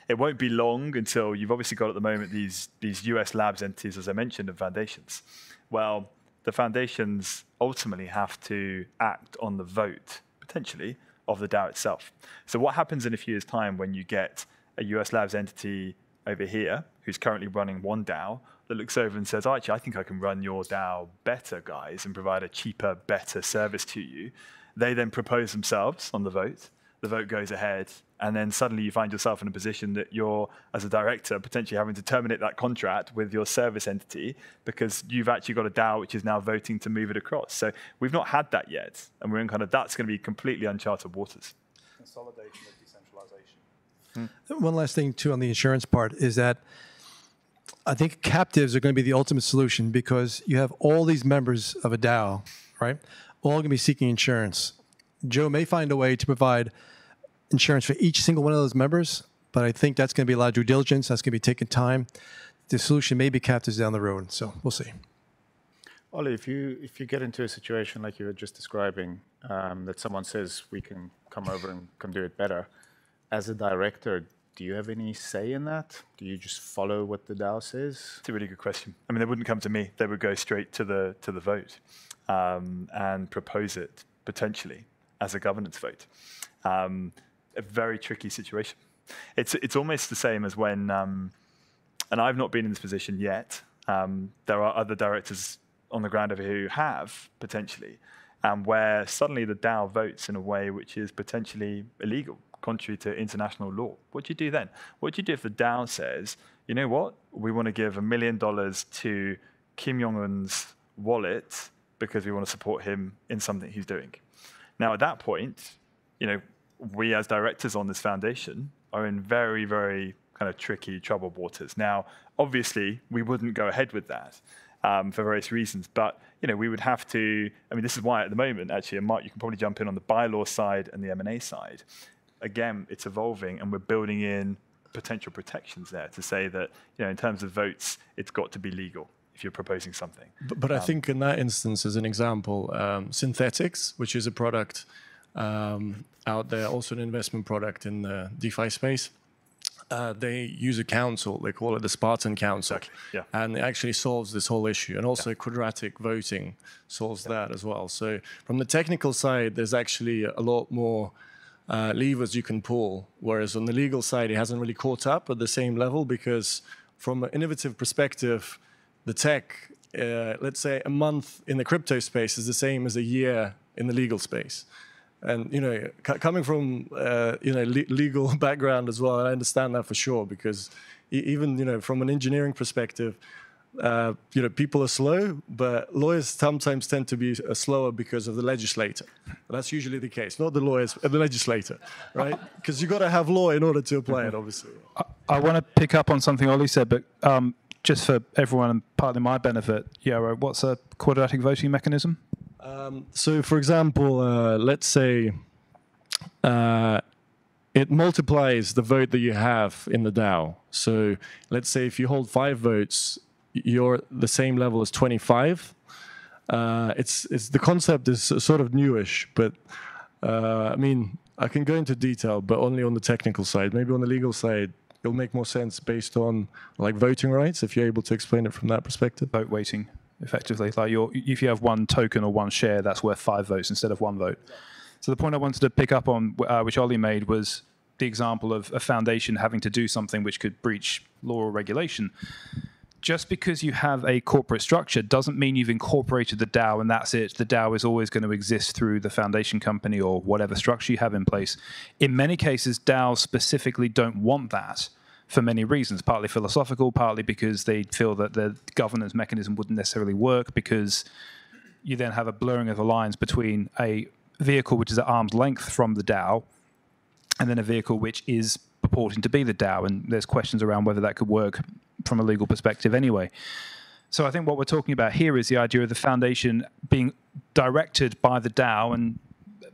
It won't be long until you've obviously got at the moment these, these US labs entities, as I mentioned, and foundations. Well, the foundations ultimately have to act on the vote, potentially, of the DAO itself. So, what happens in a few years' time when you get a US Labs entity over here who's currently running one DAO that looks over and says, oh, actually, I think I can run your DAO better, guys, and provide a cheaper, better service to you. They then propose themselves on the vote. The vote goes ahead, and then suddenly you find yourself in a position that you're, as a director, potentially having to terminate that contract with your service entity because you've actually got a DAO which is now voting to move it across. So we've not had that yet, and we're in kind of that's going to be completely uncharted waters. Consolidation of decentralization. Hmm. One last thing, too, on the insurance part is that I think captives are going to be the ultimate solution because you have all these members of a DAO, right? All going to be seeking insurance. Joe may find a way to provide insurance for each single one of those members, but I think that's going to be a lot of due diligence. That's going to be taking time. The solution may be captives down the road, so we'll see. Ollie, if you if you get into a situation like you were just describing, um, that someone says we can come over and can do it better, as a director, do you have any say in that? Do you just follow what the DAO says? It's a really good question. I mean, they wouldn't come to me; they would go straight to the to the vote um, and propose it potentially as a governance vote. Um, a very tricky situation. It's it's almost the same as when, um, and I've not been in this position yet. Um, there are other directors on the ground over here who have potentially, and where suddenly the DAO votes in a way which is potentially illegal, contrary to international law. What do you do then? What do you do if the DAO says, you know what, we want to give a million dollars to Kim Jong Un's wallet because we want to support him in something he's doing? Now, at that point, you know, we as directors on this foundation are in very, very kind of tricky, troubled waters. Now, obviously, we wouldn't go ahead with that um, for various reasons, but you know, we would have to. I mean, this is why at the moment, actually, and Marc, you can probably jump in on the bylaw side and the M&A side. Again, it's evolving, and we're building in potential protections there to say that, you know, in terms of votes, it's got to be legal if you're proposing something. But, but um, I think in that instance, as an example, um, Synthetix, which is a product um, out there, also an investment product in the DeFi space. Uh, they use a council, they call it the Spartan Council. Exactly. Yeah. And it actually solves this whole issue. And also yeah. quadratic voting solves yeah. that as well. So from the technical side, there's actually a lot more uh, levers you can pull. Whereas on the legal side, it hasn't really caught up at the same level because from an innovative perspective, the tech, uh, let's say a month in the crypto space is the same as a year in the legal space and you know coming from uh, you know le legal background as well i understand that for sure because even you know from an engineering perspective uh, you know people are slow but lawyers sometimes tend to be uh, slower because of the legislator. That's usually the case not the lawyers uh, the legislator right? Because you've got to have law in order to apply it obviously. I, I want to pick up on something ollie said but um, just for everyone and partly my benefit yeah what's a quadratic voting mechanism? Um, so, for example, uh, let's say uh, it multiplies the vote that you have in the DAO. So, let's say if you hold five votes, you're the same level as 25. Uh, it's, it's the concept is sort of newish, but uh, I mean, I can go into detail, but only on the technical side. Maybe on the legal side, it'll make more sense based on like voting rights if you're able to explain it from that perspective. Vote weighting effectively. Like you if you have one token or one share, that's worth five votes instead of one vote. So the point I wanted to pick up on, uh, which Ollie made, was the example of a foundation having to do something which could breach law or regulation. Just because you have a corporate structure doesn't mean you've incorporated the DAO and that's it. The DAO is always going to exist through the foundation company or whatever structure you have in place. In many cases, DAOs specifically don't want that for many reasons, partly philosophical, partly because they feel that the governance mechanism wouldn't necessarily work because you then have a blurring of the lines between a vehicle which is at arm's length from the DAO and then a vehicle which is purporting to be the DAO. And there's questions around whether that could work from a legal perspective anyway. So I think what we're talking about here is the idea of the foundation being directed by the DAO and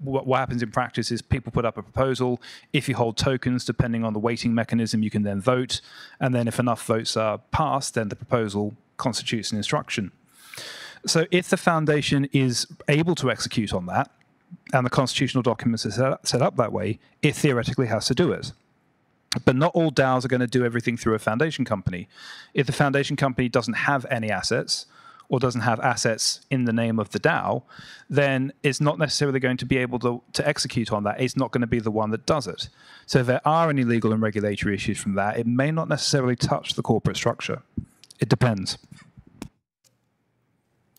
what, happens in practice is people put up a proposal. If you hold tokens, depending on the weighting mechanism, you can then vote. And then if enough votes are passed, then the proposal constitutes an instruction. So if the foundation is able to execute on that, and the constitutional documents are set up that way, it theoretically has to do it. But not all DAOs are going to do everything through a foundation company. If the foundation company doesn't have any assets, or doesn't have assets in the name of the DAO, then it's not necessarily going to be able to, to execute on that. It's not going to be the one that does it. So if there are any legal and regulatory issues from that, it may not necessarily touch the corporate structure. It depends.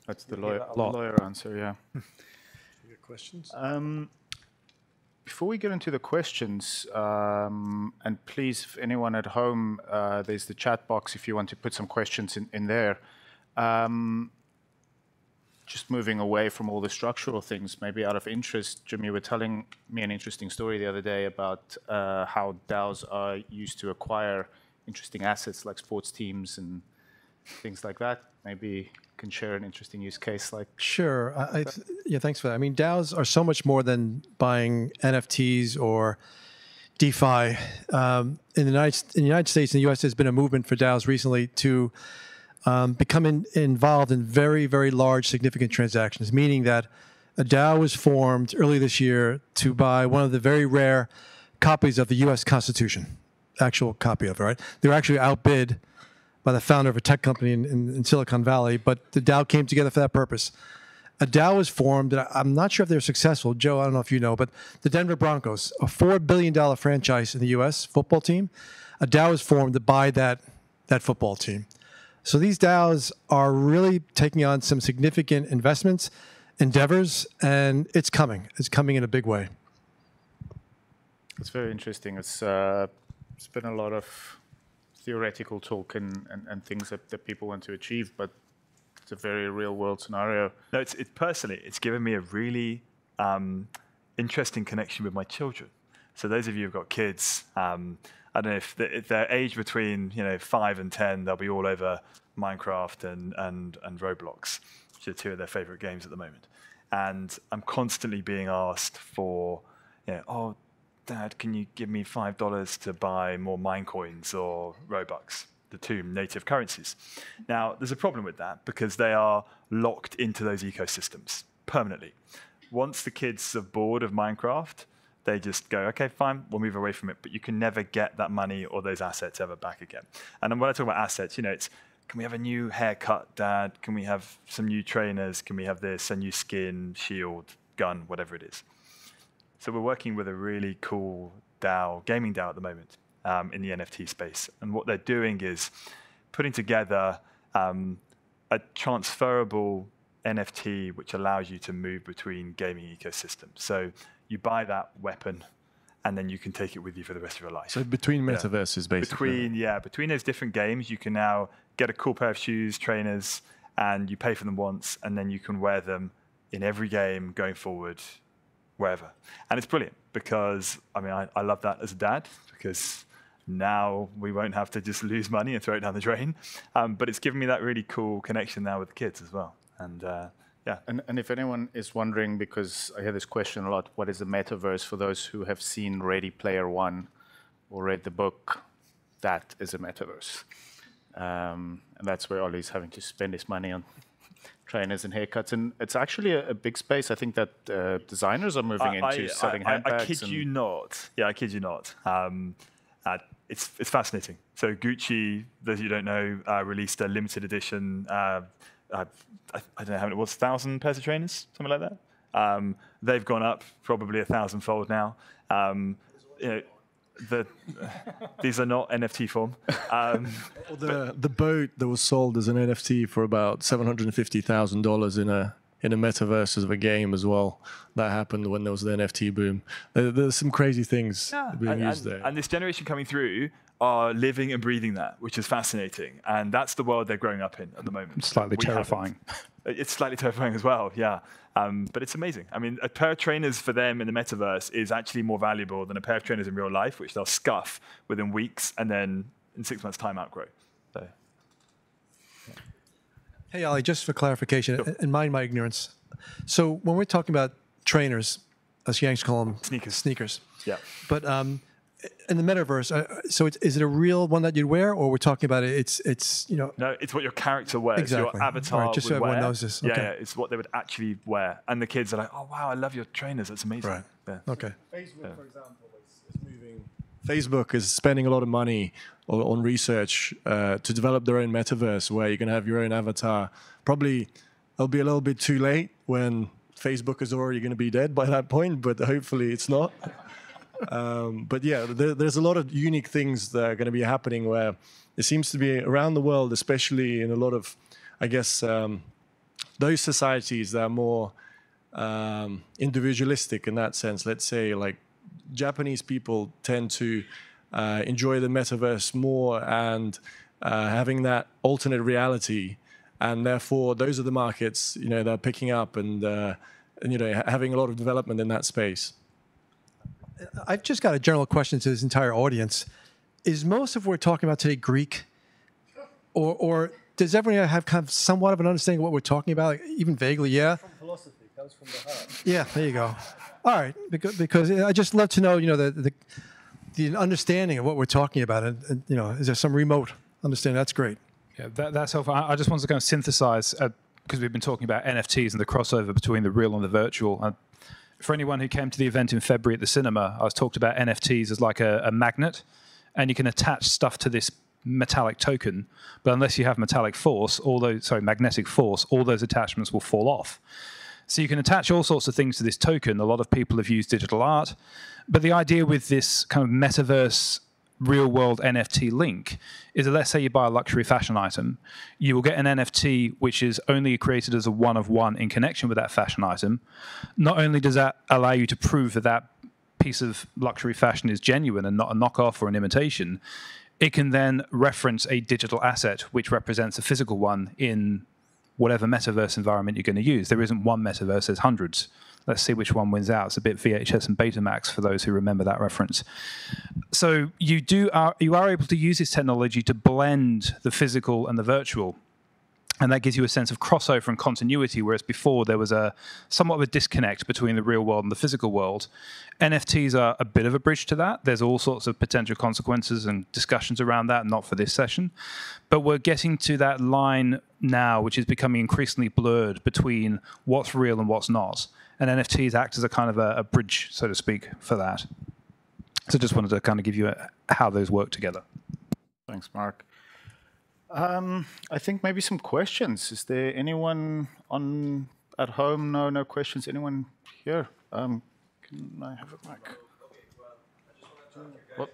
That's the lawyer, lawyer answer, yeah. Any questions? Um, before we get into the questions, um, and please, if anyone at home, uh, there's the chat box if you want to put some questions in, in there. Um, just moving away from all the structural things, maybe out of interest, Jim, you were telling me an interesting story the other day about uh, how DAOs are used to acquire interesting assets like sports teams and things like that. Maybe can share an interesting use case like sure I, yeah thanks for that i mean daos are so much more than buying nfts or DeFi. Um, in, the United, in the United States and the US, there's been a movement for DAOs recently to um, become in, involved in very, very large, significant transactions, meaning that a DAO was formed early this year to buy one of the very rare copies of the US Constitution, actual copy of it, right? They were actually outbid by the founder of a tech company in, in, in Silicon Valley, but the DAO came together for that purpose a DAO was formed, I'm not sure if they're successful. Joe, I don't know if you know, but the Denver Broncos, a four billion dollar franchise in the U.S. football team, a DAO was formed to buy that that football team. So these DAOs are really taking on some significant investments, endeavors, and it's coming. It's coming in a big way. It's very interesting. It's uh, it's been a lot of theoretical talk and, and, and things that, that people want to achieve, but it's a very real world scenario. No, it's, it personally, it's given me a really um, interesting connection with my children. So those of you who've got kids, um, I don't know if, the, if they're aged between you know five and ten, they'll be all over Minecraft and and and Roblox, which are two of their favorite games at the moment. And I'm constantly being asked for, you know, oh, Dad, can you give me five dollars to buy more Minecoins or Robux? the two native currencies. Now, there's a problem with that because they are locked into those ecosystems permanently. Once the kids are bored of Minecraft, they just go, okay, fine, we'll move away from it. But you can never get that money or those assets ever back again. And when I talk about assets, you know, it's can we have a new haircut, Dad? Can we have some new trainers? Can we have this, a new skin, shield, gun, whatever it is? So we're working with a really cool DAO, gaming DAO at the moment um, in the NFT space. And what they're doing is putting together um, a transferable NFT which allows you to move between gaming ecosystems. So you buy that weapon and then you can take it with you for the rest of your life. So between metaverses, yeah. basically. Between yeah, between those different games, you can now get a cool pair of shoes, trainers, and you pay for them once, and then you can wear them in every game going forward, wherever. And it's brilliant because I mean I, I love that as a dad because now we won't have to just lose money and throw it down the drain. Um, but it's given me that really cool connection now with the kids as well. And uh, yeah. And, and if anyone is wondering, because I hear this question a lot, what is the metaverse? For those who have seen Ready Player One or read the book, that is a metaverse. Um, and that's where Ollie's having to spend his money on trainers and haircuts. And it's actually a, a big space. I think that uh, designers are moving I, into I, selling I, handbags. I, kid you not. Yeah, I kid you not. Um, uh, it's, it's fascinating. So Gucci, those you don't know, uh, released a limited edition. Uh, I, don't know how many it was, thousand pairs of trainers, something like that. Um, they've gone up probably a thousandfold now. Um, you know, the, these are not NFT form. Um, the the boat that was sold as an NFT for about seven hundred and fifty thousand dollars in a in a metaverse of a game as well. That happened when there was the NFT boom. There, there's some crazy things yeah. being and, used and, there. And this generation coming through are living and breathing that, which is fascinating. And that's the world they're growing up in at the moment. Slightly we terrifying. Haven't. It's slightly terrifying as well, yeah. Um, but it's amazing. I mean, a pair of trainers for them in the metaverse is actually more valuable than a pair of trainers in real life, which they'll scuff within weeks and then in six months' time outgrow. So. Hey, Ollie, just for clarification, sure. and mind my ignorance. So when we're talking about trainers, as Yanks call them, sneakers. Sneakers. Yeah. But um, in the metaverse, uh, so it's, is it a real one that you'd wear, or we're talking about it? It's it's you know. No, it's what your character wears. Exactly. Your avatar right, just so everyone wear. knows this. Okay. Yeah, yeah, it's what they would actually wear, and the kids are like, "Oh wow, I love your trainers. That's amazing." Right. Yeah. Okay. Facebook, yeah. for example, is, is moving. Facebook is spending a lot of money on, on research uh, to develop their own metaverse, where you can have your own avatar. Probably it'll be a little bit too late when Facebook is already going to be dead by that point, but hopefully it's not. Um, but yeah, there, there's a lot of unique things that are going to be happening where it seems to be around the world, especially in a lot of, I guess, um, those societies that are more um, individualistic in that sense. Let's say, like Japanese people tend to uh, enjoy the metaverse more and uh, having that alternate reality and therefore those are the markets you know that are picking up and, uh, and you know having a lot of development in that space. I've just got a general question to this entire audience: Is most of what we're talking about today Greek, or or does everyone have kind of somewhat of an understanding of what we're talking about, even vaguely? Yeah. From philosophy comes from the heart. Yeah, there you go. All right, because, because I just love to know, you know, the, the the understanding of what we're talking about. And, and, you know, is there some remote understanding? That's great. Yeah, that, that's helpful. I, I just wanted to kind of synthesize because we've been talking about NFTs and the crossover between the real and the virtual. Uh, for anyone who came to the event in February at the cinema, I was talked about NFTs as like a, a magnet, and you can attach stuff to this metallic token, but unless you have metallic force, all those sorry magnetic force, all those attachments will fall off. So you can attach all sorts of things to this token. A lot of people have used digital art, but the idea with this kind of metaverse real world NFT link is that let's say you buy a luxury fashion item, you will get an NFT which is only created as a one of one in connection with that fashion item. Not only does that allow you to prove that that piece of luxury fashion is genuine and not a knockoff or an imitation, it can then reference a digital asset which represents a physical one in whatever metaverse environment you're going to use. There isn't one metaverse, there's hundreds. Let's see which one wins out. It's a bit VHS and Betamax for those who remember that reference. So you do are you are able to use this technology to blend the physical and the virtual and that gives you a sense of crossover and continuity whereas before there was a somewhat of a disconnect between the real world and the physical world. Nfts are a bit of a bridge to that. There's all sorts of potential consequences and discussions around that not for this session. But we're getting to that line now which is becoming increasingly blurred between what's real and what's not. And nfts act as a kind of a, a bridge so to speak for that. So just wanted to kind of give you a, how those work together. Thanks Marc um, I think maybe some questions. Is there anyone on at home? No, no questions. Anyone here? Um, can I have a mic? What?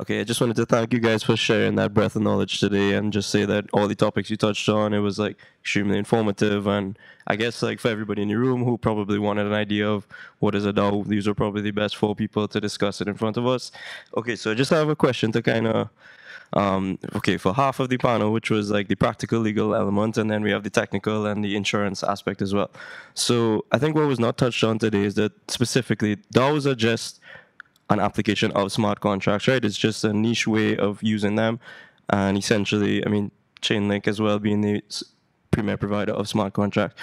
Okay, I just wanted to thank you guys for sharing that breadth of knowledge today and just say that all the topics you touched on, it was like extremely informative. And I guess like for everybody in the room who probably wanted an idea of what is a DAO, these are probably the best four people to discuss it in front of us. Okay, so I just have a question to kind of, um, okay, for half of the panel, which was like the practical legal element, and then we have the technical and the insurance aspect as well. So I think what was not touched on today is that specifically DAOs are just an application of smart contracts, right? It's just a niche way of using them. And essentially, I mean, Chainlink as well being the premier provider of smart contracts.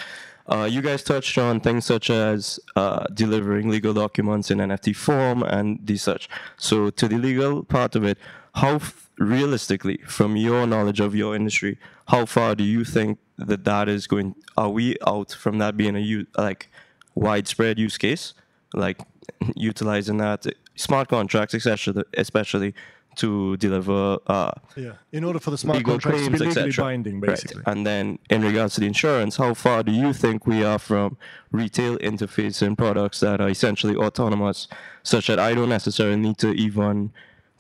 Uh, you guys touched on things such as uh, delivering legal documents in NFT form and these such. So, to the legal part of it, how realistically, from your knowledge of your industry, how far do you think that that is going? Are we out from that being a like widespread use case, like utilizing that smart contracts, especially, especially to deliver. Uh, yeah. In order for the smart contracts claims, to be legally binding, basically. Right. And then, in regards to the insurance, how far do you think we are from retail interface and products that are essentially autonomous, such that I don't necessarily need to even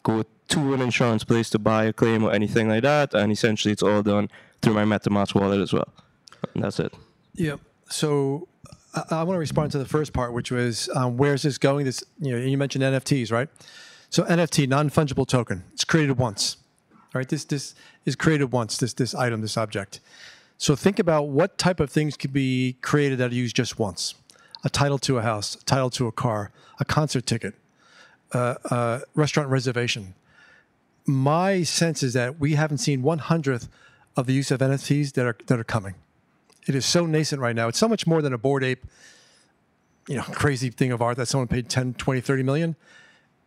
go to an insurance place to buy a claim or anything like that, and essentially it's all done through my MetaMask wallet as well. And that's it. Yeah. So I, I want to respond to the first part, which was um, where's this going? This you know you mentioned NFTs, right? So NFT, non fungible token, it's created once, right? This this is created once. This this item, this object. So think about what type of things could be created that are used just once: a title to a house, a title to a car, a concert ticket, uh, a restaurant reservation. My sense is that we haven't seen one hundredth of the use of NFTs that are that are coming. It is so nascent right now. It's so much more than a Bored Ape, you know, crazy thing of art that someone paid 10, 20, 30 million.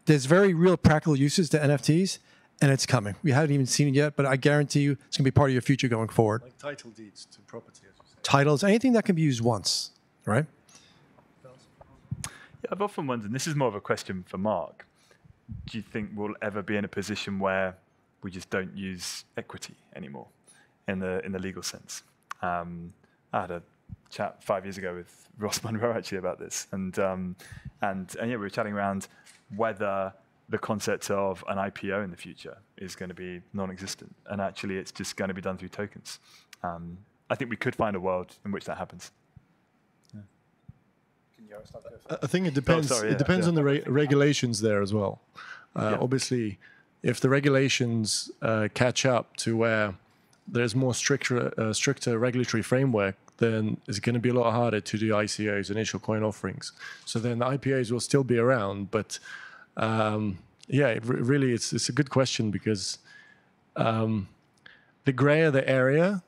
There's very real practical uses to NFTs, and it's coming. We haven't even seen it yet, but I guarantee you it's going to be part of your future going forward. Like title deeds to property. Titles, anything that can be used once, right? Yeah, I've often wondered, and this is more of a question for Marc. Do you think we'll ever be in a position where we just don't use equity anymore in the, in the legal sense? Um, I had a chat five years ago with Ross Monroe actually about this, and um, and and yeah, we were chatting around whether the concept of an IPO in the future is going to be non-existent, and actually it's just going to be done through tokens. Um, I think we could find a world in which that happens. I think it depends. Oh, sorry, yeah, it depends yeah. on the re regulations there as well. Uh, yeah. Obviously, if the regulations uh, catch up to where there's more stricter, uh, stricter regulatory framework, then it's going to be a lot harder to do ICOs, initial coin offerings. So then the IPOs will still be around, but um, yeah, it really, it's it's a good question because um, the grayer the area,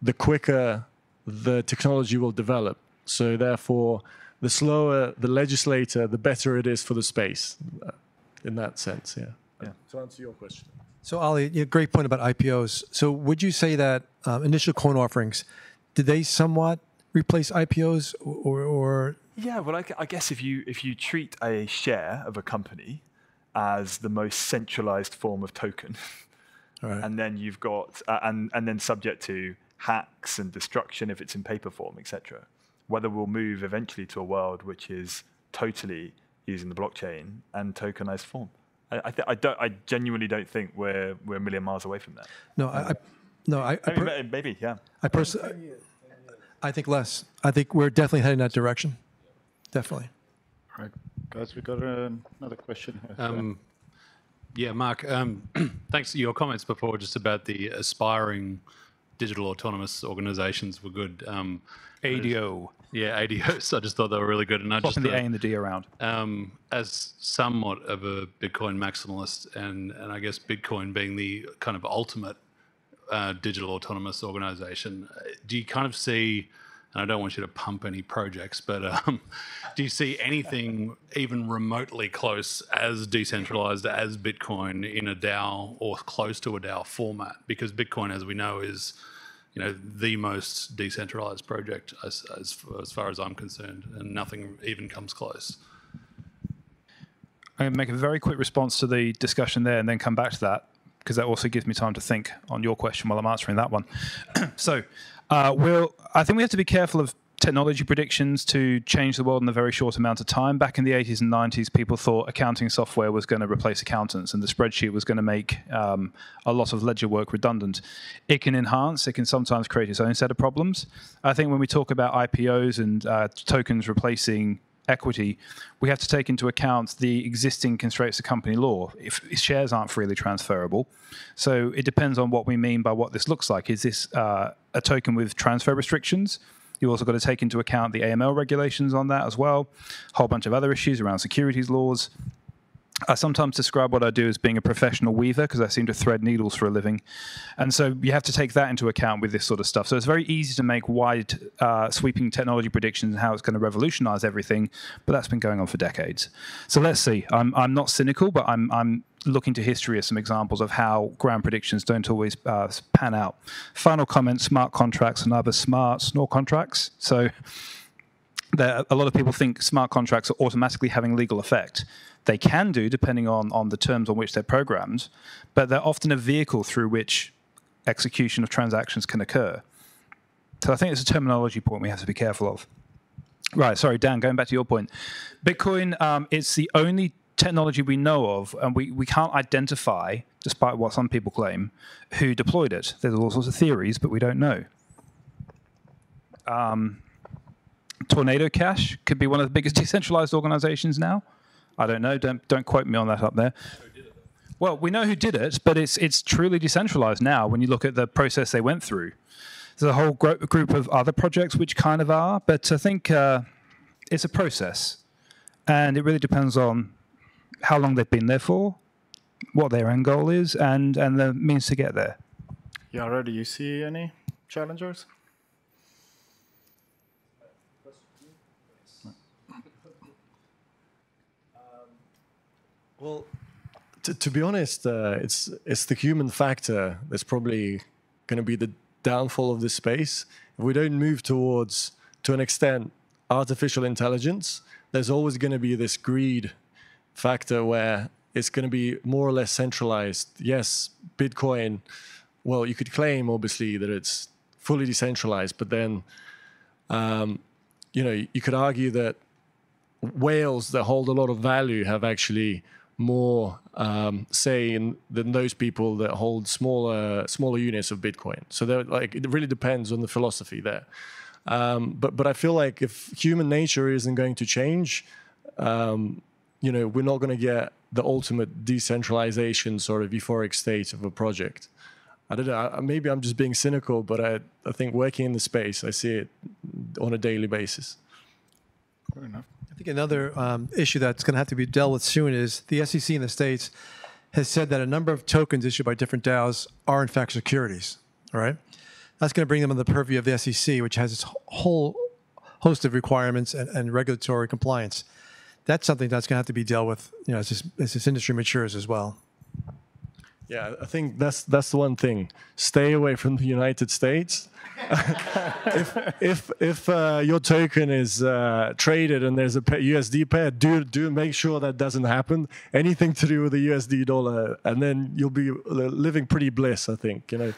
the quicker the technology will develop. So therefore, the slower the legislator, the better it is for the space. Uh, in that sense, yeah. Yeah. To answer your question. So, Ollie, great point about IPOs. So, would you say that um, initial coin offerings did they somewhat replace IPOs, or, or Yeah, well, I, I guess if you if you treat a share of a company as the most centralized form of token, Right. and then you've got uh, and and then subject to hacks and destruction if it's in paper form, etc. Whether we'll move eventually to a world which is totally using the blockchain and tokenized form. I, I, th- I don't. I genuinely don't think we're we're a million miles away from that. no, I, I no, I, I, I per- ma- maybe, yeah. I personally, I think less. I think we're definitely heading that direction. Definitely. Right, guys, we got uh, another question. here. Um, yeah, Marc, um, thanks for your comments before just about the aspiring digital autonomous organizations were good. Um, ADO. yeah, ADOs. I just thought they were really good. And I just Swapping the A and the D around. um, as somewhat of a Bitcoin maximalist, and, and I guess Bitcoin being the kind of ultimate digital autonomous organization, uh, do you kind of see, and I don't want you to pump any projects, but um, do you see anything even remotely close as decentralized as Bitcoin in a DAO or close to a DAO format? Because Bitcoin, as we know, is you know the most decentralized project as, as, as far as I'm concerned, and nothing even comes close. I'm going to make a very quick response to the discussion there and then come back to that because that also gives me time to think on your question while I'm answering that one. so, uh, we'll, I think we have to be careful of technology predictions to change the world in a very short amount of time. Back in the 80s and 90s, people thought accounting software was going to replace accountants and the spreadsheet was going to make um, a lot of ledger work redundant. It can enhance, it can sometimes create its own set of problems. I think when we talk about IPOs and uh, tokens replacing equity, we have to take into account the existing constraints of company law. If, shares aren't freely transferable, so it depends on what we mean by what this looks like. Is this uh, a token with transfer restrictions? You've also got to take into account the AML regulations on that as well, a whole bunch of other issues around securities laws. I sometimes describe what I do as being a professional weaver because I seem to thread needles for a living. And so you have to take that into account with this sort of stuff. So it's very easy to make wide uh, sweeping technology predictions and how it's going to revolutionize everything, but that's been going on for decades. So let's see. I'm, I'm not cynical, but I'm, I'm looking to history as some examples of how grand predictions don't always uh, pan out. Final comment smart contracts are neither smart nor contracts. So there, a lot of people think smart contracts are automatically having legal effect. They can do, depending on, on the terms on which they're programmed, but they're often a vehicle through which execution of transactions can occur. So I think it's a terminology point we have to be careful of. Right, sorry, Dan, going back to your point. Bitcoin um, the only technology we know of, and we, we can't identify, despite what some people claim, who deployed it. There's all sorts of theories, but we don't know. Um, Tornado Cash could be one of the biggest decentralized organizations now. I don't know. Don't don't quote me on that up there. Well, we know who did it, but it's it's truly decentralized now. When you look at the process they went through, there's a whole gro- group of other projects which kind of are, but I think uh, it's a process, and it really depends on how long they've been there for, what their end goal is, and and the means to get there. Yaro, do you see any challengers? Well, to, to be honest, uh, it's it's the human factor that's probably going to be the downfall of this space. If we don't move towards, to an extent, artificial intelligence, there's always going to be this greed factor where it's going to be more or less centralized. Yes, Bitcoin. Well, you could claim obviously that it's fully decentralized, but then, um, you know, you could argue that whales that hold a lot of value have actually more um, say in, than those people that hold smaller smaller units of Bitcoin. So they're like it really depends on the philosophy there. Um, but but I feel like if human nature isn't going to change, um, you know, we're not going to get the ultimate decentralization sort of euphoric state of a project. I don't know. Maybe I'm just being cynical, but I, I think working in the space, I see it on a daily basis. Fair enough. Think another um, issue that's going to have to be dealt with soon is the SEC in the states has said that a number of tokens issued by different DAOs are in fact securities. All right. That's going to bring them under the purview of the SEC, which has its whole host of requirements and, and regulatory compliance. That's something that's going to have to be dealt with, you know, as this, as this industry matures as well. Yeah, I think that's that's the one thing. Stay away from the United States. if if if uh, your token is uh, traded and there's a USD pair, do do make sure that doesn't happen. Anything to do with the USD dollar, and then you'll be living pretty bliss. I think you know.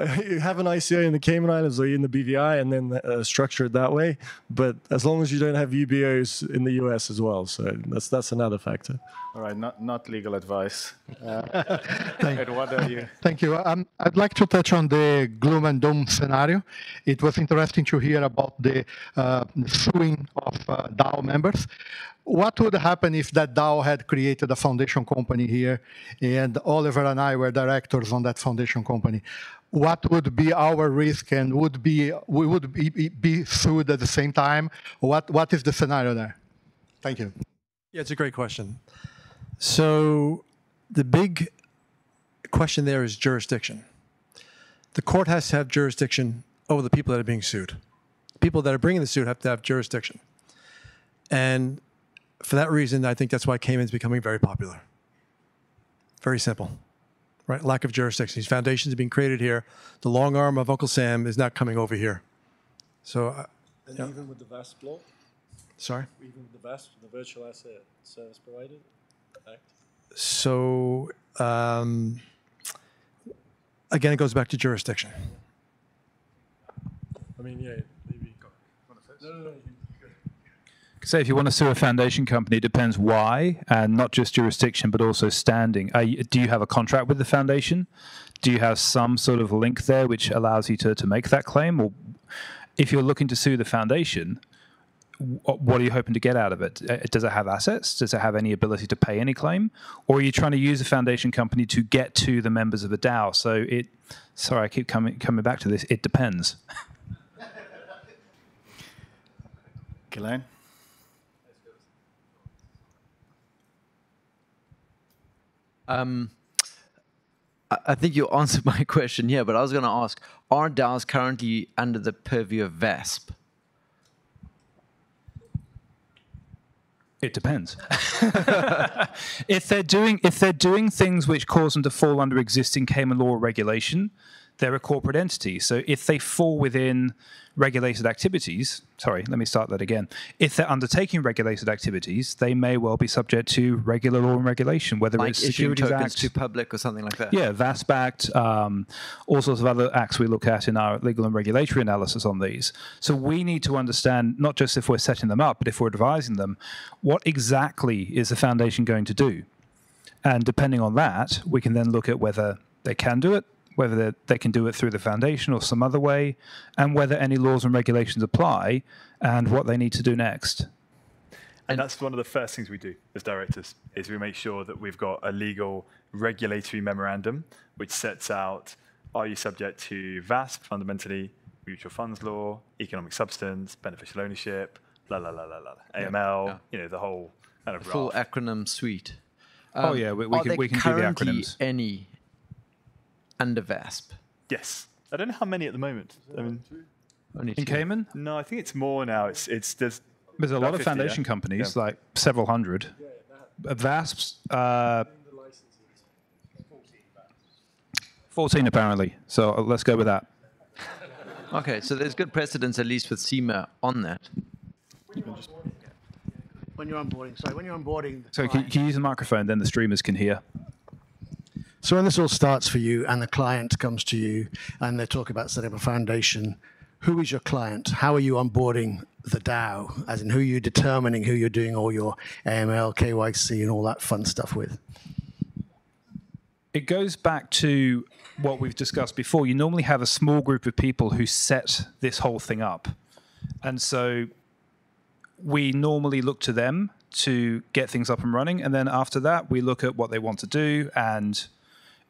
you have an ICO in the Cayman Islands or in the BVI and then uh, structure it that way. But as long as you don't have UBOs in the US as well, so that's that's another factor. All right, not not legal advice. Uh, Thank, Eduardo, you. Thank you. Um, I'd like to touch on the gloom and doom scenario. It was interesting to hear about the uh, suing of uh, DAO members. What would happen if that DAO had created a foundation company here and Oliver and I were directors on that foundation company? what would be our risk and would be we would be, be sued at the same time? What what is the scenario there? Thank you. Yeah, it's a great question. So the big question there is jurisdiction. The court has to have jurisdiction over the people that are being sued. People that are bringing the suit have to have jurisdiction. And for that reason, I think that's why Cayman is becoming very popular. Very simple right? Lack of jurisdiction. These foundations are being created here. The long arm of Uncle Sam is not coming over here. So, uh, and yeah. even with the VASP law. Sorry. Even with the VASP, the Virtual Asset Service Provider. So, um, again, it goes back to jurisdiction. I mean, yeah, maybe. No, no, no say if you want to sue a foundation company, it depends why, and not just jurisdiction, but also standing. You, do you have a contract with the foundation? Do you have some sort of link there which allows you to, to make that claim? Or if you're looking to sue the foundation, what are you hoping to get out of it? Uh, does it have assets? Does it have any ability to pay any claim? Or are you trying to use a foundation company to get to the members of a DAO? So it, sorry, I keep coming coming back to this. It depends. Ghislaine? Um, I think you answered my question here, but I was going to ask, are DAOs currently under the purview of VASP? It depends. if they're doing if they're doing things which cause them to fall under existing Cayman law regulation, they're a corporate entity. So if they fall within regulated activities, sorry, let me start that again. If they're undertaking regulated activities, they may well be subject to regular law and regulation, whether like it's Securities tokens Act, to public or something like that. Yeah, VASP Act, um, all sorts of other acts we look at in our legal and regulatory analysis on these. So we need to understand not just if we're setting them up, but if we're advising them, what exactly is the foundation going to do? And depending on that, we can then look at whether they can do it, whether they can do it through the foundation or some other way, and whether any laws and regulations apply, and what they need to do next. And that's one of the first things we do as directors is we make sure that we've got a legal regulatory memorandum which sets out are you subject to VASP fundamentally, mutual funds law, economic substance, beneficial ownership, la la la la la, AML, yeah. you know the whole kind of full acronym suite. Um, oh yeah, we, we can we can do the acronyms. Any under VASP? Yes. I don't know how many at the moment. I mean, Only in Cayman? No, I think it's more now. It's it's there's there's a lot of 50, foundation yeah. companies, yeah. like several hundred. Yeah, VASPs, uh, 14 apparently. So uh, let's go with that. Okay, so there's good precedence at least with CIMA on that. When you're onboarding, sorry, when you're onboarding. So can, can you use the microphone, then the streamers can hear. So when this all starts for you and the client comes to you and they talk about setting up a foundation, who is your client? How are you onboarding the DAO? As in, who are you determining who you're doing all your AML, KYC, and all that fun stuff with? It goes back to what we've discussed before. You normally have a small group of people who set this whole thing up. And so we normally look to them to get things up and running. And then after that, we look at what they want to do and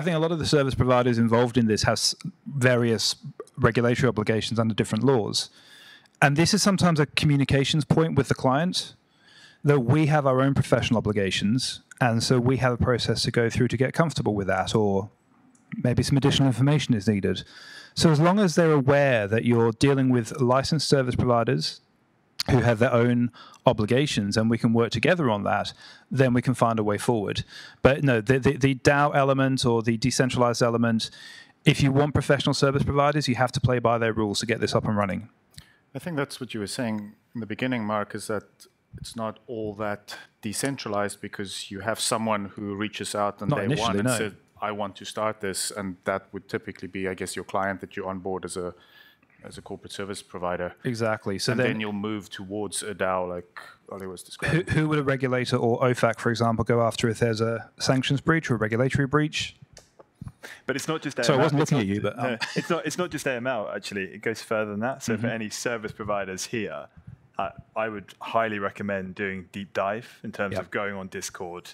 I think a lot of the service providers involved in this has various regulatory obligations under different laws. And this is sometimes a communications point with the client, that we have our own professional obligations. And so we have a process to go through to get comfortable with that, or maybe some additional information is needed. So as long as they're aware that you're dealing with licensed service providers who have their own obligations and we can work together on that, then we can find a way forward. But no, the, the, the DAO element or the decentralized element, if you want professional service providers, you have to play by their rules to get this up and running. I think that's what you were saying in the beginning, Marc, is that it's not all that decentralized because you have someone who reaches out on Not day initially, one and no. said, I want to start this, and that would typically be, I guess, your client that you onboard as a as a corporate service provider. Exactly. So and then, then, you'll move towards a DAO, like Ollie was who, describing. who would a regulator or OFAC, for example, go after if there's a sanctions breach or a regulatory breach? But it's not just AML. So I wasn't it's looking not- at you, but, no, um, it's not. It's not just AML. Actually, it goes further than that. So for Mhm. any service providers here, uh, I would highly recommend doing deep dive in terms Yep. of going on Discord,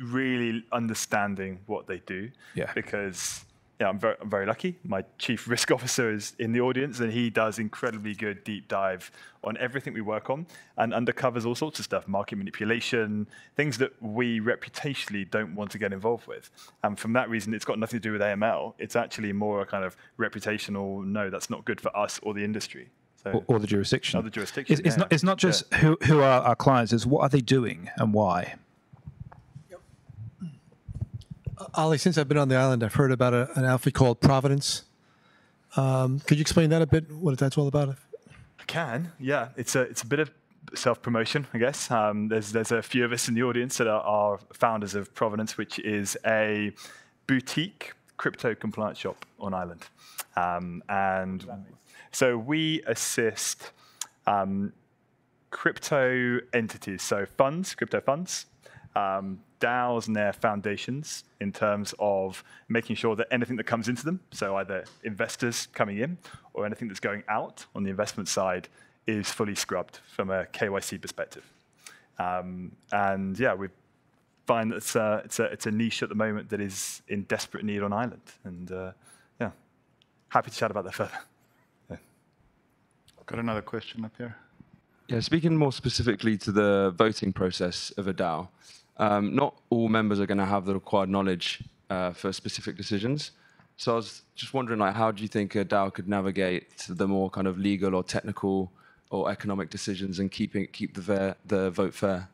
really understanding what they do. Yeah. Because yeah, I'm very, I'm very lucky. My chief risk officer is in the audience, and he does incredibly good deep dive on everything we work on, and undercovers all sorts of stuff, market manipulation, things that we reputationally don't want to get involved with. And from that reason, it's got nothing to do with AML. It's actually more a kind of reputational. No, that's not good for us or the industry. So, Or, or the jurisdiction? Or the jurisdiction. It's, it's yeah. not. It's not Yeah. just who who are our clients. It's what are they doing and why. Ollie, since I've been on the island, I've heard about a, an outfit called Providence. Um, could you explain that a bit? What that's all about? I can, yeah. It's a it's a bit of self promotion, I guess. Um, there's there's a few of us in the audience that are, are founders of Providence, which is a boutique crypto compliance shop on island, um, and so we assist um, crypto entities, so funds, crypto funds, um, DAOs and their foundations in terms of making sure that anything that comes into them, so either investors coming in or anything that's going out on the investment side, is fully scrubbed from a KYC perspective. Um, and yeah, we find that it's a, it's, a, it's a niche at the moment that is in desperate need on island. And uh, yeah, happy to chat about that further. Got another question up here. Yeah, speaking more specifically to the voting process of a DAO, um, not all members are going to have the required knowledge uh, for specific decisions. So I was just wondering, like, how do you think a DAO could navigate the more kind of legal or technical or economic decisions and keeping keep the the vote fair?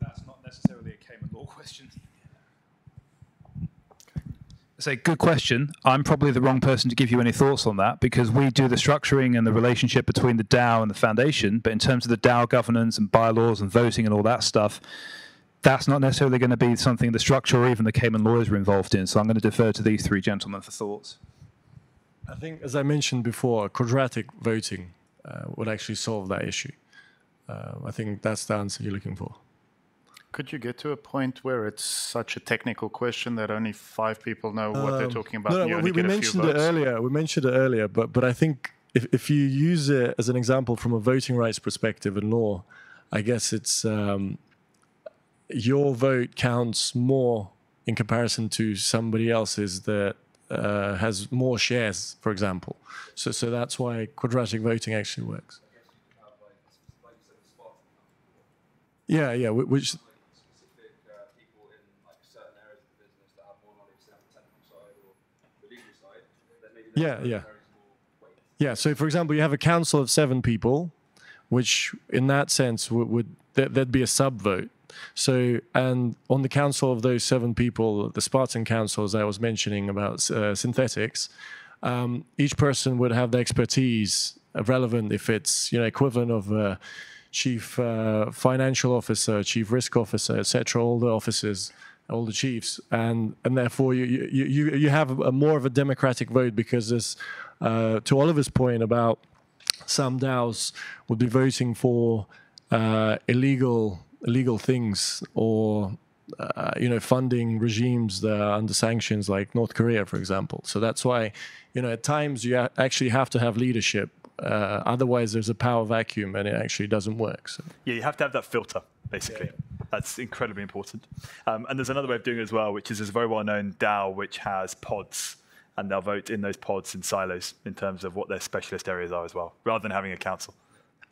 That's not necessarily a Cayman law question. Say, good question. I'm probably the wrong person to give you any thoughts on that because we do the structuring and the relationship between the DAO and the foundation. But in terms of the DAO governance and bylaws and voting and all that stuff, that's not necessarily going to be something the structure or even the Cayman lawyers are involved in. So I'm going to defer to these three gentlemen for thoughts. I think, as I mentioned before, quadratic voting uh, would actually solve that issue. Uh, I think that's the answer you're looking for. Could you get to a point where it's such a technical question that only five people know what they're Um, talking about? No, no, we, we get a few mentioned it earlier. We mentioned it earlier, but but I think if, if you use it as an example from a voting rights perspective in law, I guess it's um, your vote counts more in comparison to somebody else's that uh, has more shares, for example. So so that's why quadratic voting actually works. Yeah, yeah, which Yeah, yeah. Yeah, so for example, you have a council of seven people, which in that sense would, would there, there'd be a sub vote. So, and on the council of those seven people, the Spartan council, as I was mentioning about uh, Synthetix, um, each person would have the expertise relevant if it's you know equivalent of a chief uh, financial officer, chief risk officer, etc. All the officers, all the chiefs, and and therefore you you you, you have a more of a democratic vote because there's uh, to Oliver's point about some DAOs would be voting for uh, illegal illegal things or uh, you know funding regimes that are under sanctions like North Korea, for example. So that's why you know at times you a- actually have to have leadership. Uh, otherwise, there's a power vacuum and it actually doesn't work. So. Yeah, you have to have that filter, basically. That's incredibly important. Um, and there's another way of doing it as well, which is there's a very well-known DAO which has pods, and they'll vote in those pods in silos in terms of what their specialist areas are as well, rather than having a council.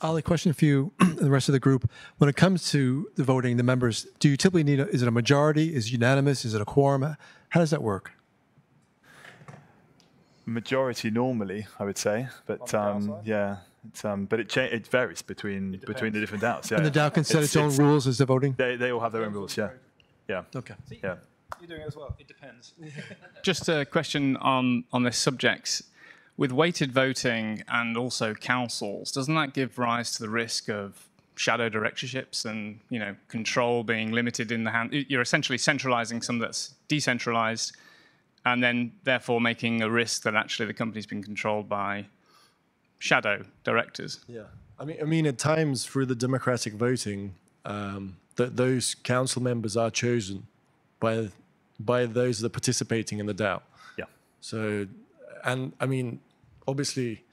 Ollie, question for you and the rest of the group. When it comes to the voting, the members, do you typically need, a, is it a majority? Is it unanimous? Is it a quorum? How does that work? Majority normally, I would say, but um, yeah, um, but it cha- it varies between between the different DAOs. Yeah, and the DAO can set its, its own it's, rules as the voting. They, they all have their own rules. Yeah, yeah. Okay. Yeah. You're doing it as well. It depends. Just a question on on this subject with weighted voting and also councils, doesn't that give rise to the risk of shadow directorships and you know control being limited in the hand? You're essentially centralizing some that's decentralized, and then therefore making a risk that actually the company's been controlled by shadow directors. Yeah, I mean, I mean, at times through the democratic voting, um, th- those council members are chosen by by those that are participating in the DAO. Yeah. So, and I mean, obviously,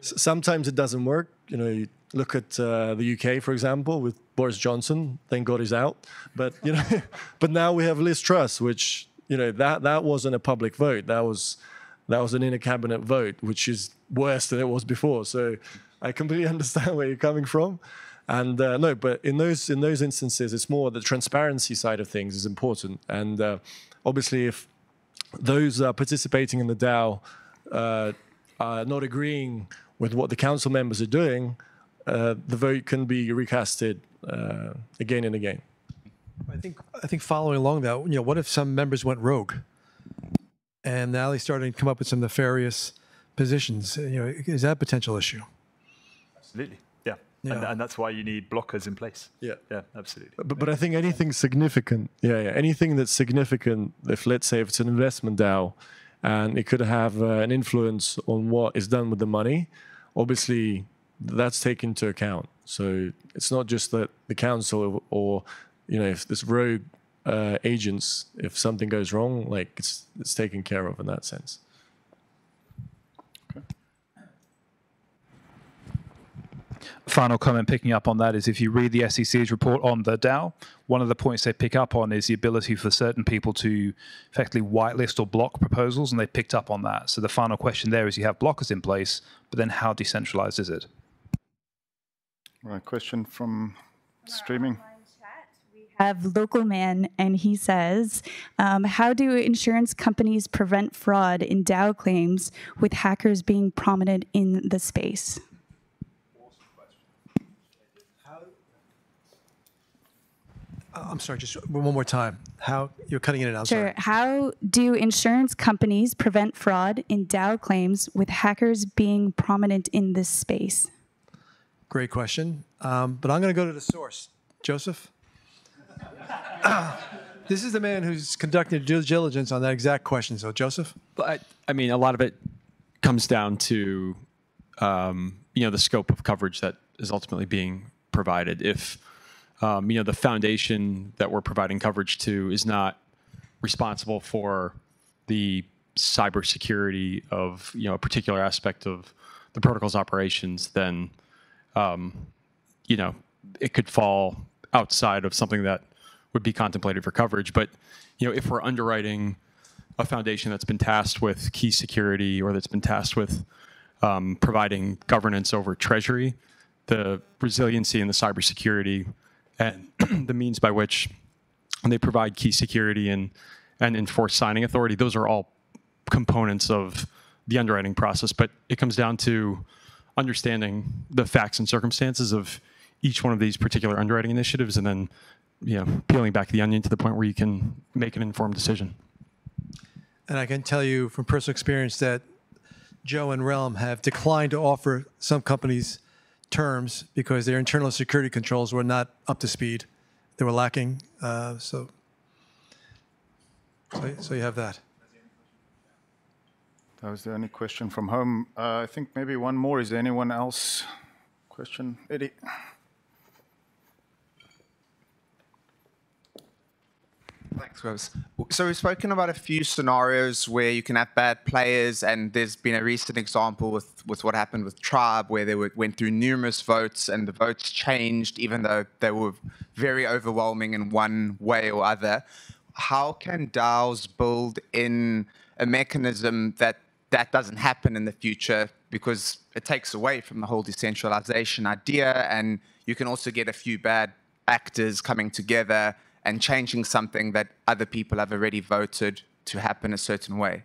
sometimes it doesn't work. You know, you look at uh, the UK, for example, with Boris Johnson. Thank God he's out. But you know, but now we have Liz Truss, which you know that that wasn't a public vote. That was that was an inner cabinet vote, which is worse than it was before. So I completely understand where you're coming from. And uh, no, but in those in those instances, it's more the transparency side of things is important. And uh, obviously, if those uh, participating in the DAO uh, uh, not agreeing with what the council members are doing, uh, the vote can be recasted uh, again and again. I think I think following along that, you know, what if some members went rogue, and now they started to come up with some nefarious positions? You know, is that a potential issue? Absolutely, yeah. yeah. And, and, that's why you need blockers in place. Yeah, yeah, absolutely. But, but I think anything significant, yeah, yeah, anything that's significant. If let's say if it's an investment DAO and it could have uh, an influence on what is done with the money. Obviously, that's taken into account. So it's not just that the council or, you know, if this rogue uh, agents, if something goes wrong, like it's it's taken care of in that sense. Final comment picking up on that is if you read the SEC's report on the DAO, one of the points they pick up on is the ability for certain people to effectively whitelist or block proposals, and they picked up on that. So the final question there is you have blockers in place, but then how decentralized is it? Right, question from streaming We have local man and he says um, how do insurance companies prevent fraud in DAO claims with hackers being prominent in the space I'm sorry, just one more time. How you're cutting in and out. Sure. Sorry. How do insurance companies prevent fraud in DAO claims with hackers being prominent in this space? Great question. Um, but I'm going to go to the source. Joseph? this is the man who's conducting due diligence on that exact question. So, Joseph? I, I mean, a lot of it comes down to, um, you know, the scope of coverage that is ultimately being provided. If um, you know, the foundation that we're providing coverage to is not responsible for the cybersecurity of you know a particular aspect of the protocol's operations, then um, you know it could fall outside of something that would be contemplated for coverage. But you know, if we're underwriting a foundation that's been tasked with key security or that's been tasked with um, providing governance over treasury, the resiliency and the cybersecurity and the means by which they provide key security and, and enforce signing authority, those are all components of the underwriting process. But it comes down to understanding the facts and circumstances of each one of these particular underwriting initiatives and then you know, peeling back the onion to the point where you can make an informed decision. And I can tell you from personal experience that Joe and Relm have declined to offer some companies terms because their internal security controls were not up to speed. They were lacking. Uh, so, so, so, you have that. That was the only question from home. Uh, I think maybe one more. Is there anyone else? Question, Eddie. Thanks, Rose. So we've spoken about a few scenarios where you can have bad players, and there's been a recent example with, with what happened with Tribe, where they were, went through numerous votes, and the votes changed, even though they were very overwhelming in one way or other. How can DAOs build in a mechanism that that doesn't happen in the future because it takes away from the whole decentralization idea, and you can also get a few bad actors coming together and changing something that other people have already voted to happen a certain way.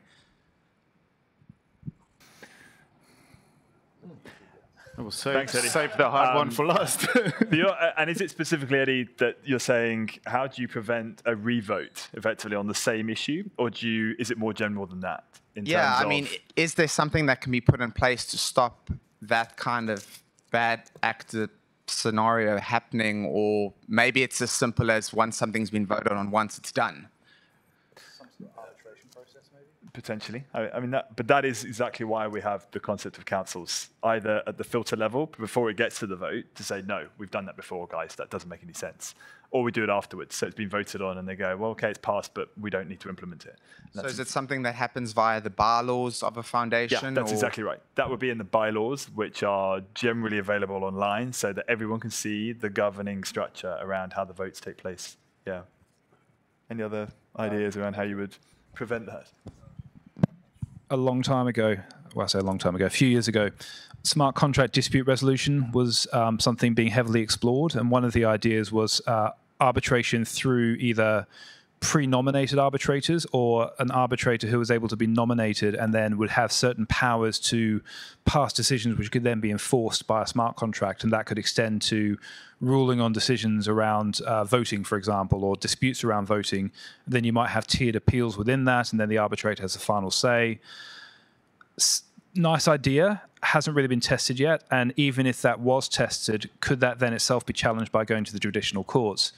We'll save, Thanks, Eddie. save the hard one Um, for last. but you're- uh, and is it specifically, Eddie, that you're saying how do you prevent a revote effectively on the same issue, or do you? Is it more general than that? In yeah, terms I mean, of- i- is there something that can be put in place to stop that kind of bad actor scenario happening, or maybe it's as simple as once something's been voted on, once it's done? Potentially. I, I mean, that, but that is exactly why we have the concept of councils, either at the filter level before it gets to the vote to say, no, we've done that before, guys, that doesn't make any sense. Or we do it afterwards. So it's been voted on and they go, well, okay, it's passed, but we don't need to implement it. So is it something that happens via the bylaws of a foundation? Yeah, that's or- exactly right. That would be in the bylaws, which are generally available online so that everyone can see the governing structure around how the votes take place. Yeah. Any other ideas around how you would prevent that? A long time ago, well, I say a long time ago, a few years ago, smart contract dispute resolution was um, something being heavily explored. And one of the ideas was uh, arbitration through either pre nominated arbitrators or an arbitrator who was able to be nominated and then would have certain powers to pass decisions which could then be enforced by a smart contract. And that could extend to ruling on decisions around uh, voting, for example, or disputes around voting. Then you might have tiered appeals within that, and then the arbitrator has the final say. S- nice idea. Hasn't really been tested yet. And even if that was tested, could that then itself be challenged by going to the traditional courts?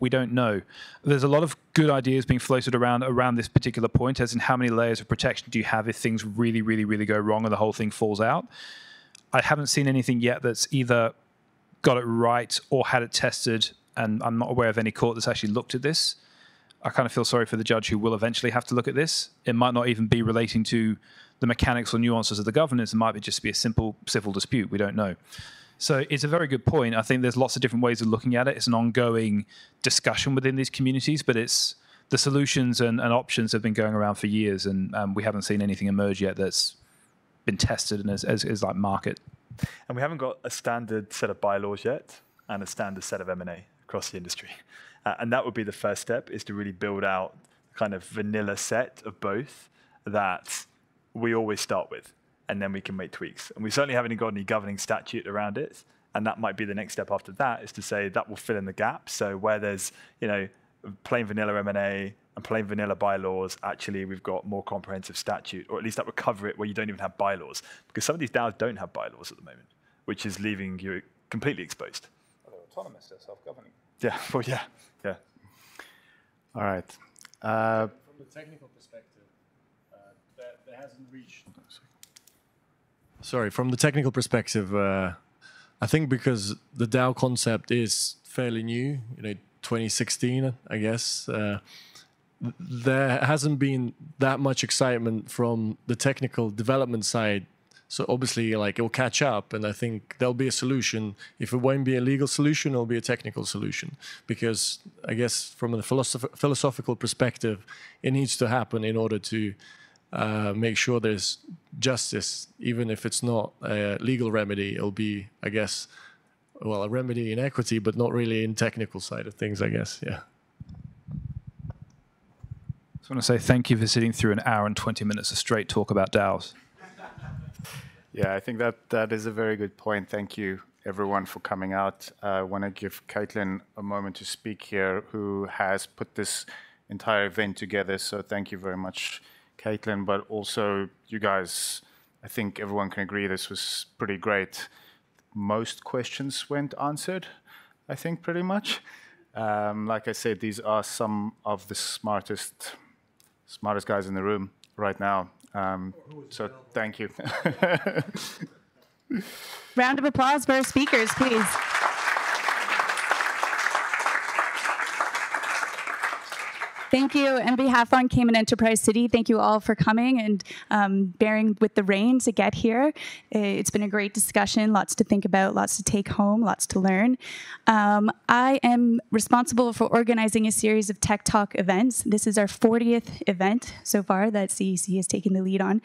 We don't know. There's a lot of good ideas being floated around around this particular point, as in how many layers of protection do you have if things really, really, really go wrong and the whole thing falls out. I haven't seen anything yet that's either got it right or had it tested, and I'm not aware of any court that's actually looked at this. I kind of feel sorry for the judge who will eventually have to look at this. It might not even be relating to the mechanics or nuances of the governance. It might be just be a simple civil dispute. We don't know. So it's a very good point. I think there's lots of different ways of looking at it. It's an ongoing discussion within these communities, but it's the solutions and, and options have been going around for years, and um, we haven't seen anything emerge yet that's been tested and is, is, is like market. And we haven't got a standard set of bylaws yet and a standard set of M&A across the industry. Uh, and that would be the first step is to really build out kind of vanilla set of both that we always start with and then we can make tweaks. And we certainly haven't got any governing statute around it. And that might be the next step after that is to say that will fill in the gap. So where there's, you know, plain vanilla M&A and plain vanilla bylaws, actually we've got more comprehensive statute, or at least that would cover it where you don't even have bylaws. Because some of these DAOs don't have bylaws at the moment, which is leaving you completely exposed. They're autonomous, they're self-governing. Yeah, well, yeah, yeah. All right. Uh, From the technical perspective, uh, that, that hasn't reached. Sorry, from the technical perspective, uh, I think because the DAO concept is fairly new, you know, 2016, I guess. Uh, there hasn't been that much excitement from the technical development side. So obviously, like it will catch up, and I think there'll be a solution. If it won't be a legal solution, it'll be a technical solution. Because I guess from a philosoph- philosophical perspective, it needs to happen in order to uh, make sure there's justice, even if it's not a legal remedy. It'll be, I guess, well, a remedy in equity, but not really in technical side of things. I guess, yeah. I just want to say thank you for sitting through an hour and 20 minutes of straight talk about DAOs. Yeah, I think that that is a very good point. Thank you, everyone, for coming out. I want to give Caitlin a moment to speak here, who has put this entire event together. So thank you very much, Caitlin. But also, you guys, I think everyone can agree this was pretty great. Most questions went answered, I think, pretty much. Um, like I said, these are some of the smartest, smartest guys in the room right now. Um, so thank you. Round of applause for our speakers, please. Thank you. On behalf on Cayman Enterprise City, thank you all for coming and um, bearing with the rain to get here. It's been a great discussion, lots to think about, lots to take home, lots to learn. Um, I am responsible for organizing a series of Tech Talk events. This is our 40th event so far that CEC has taken the lead on.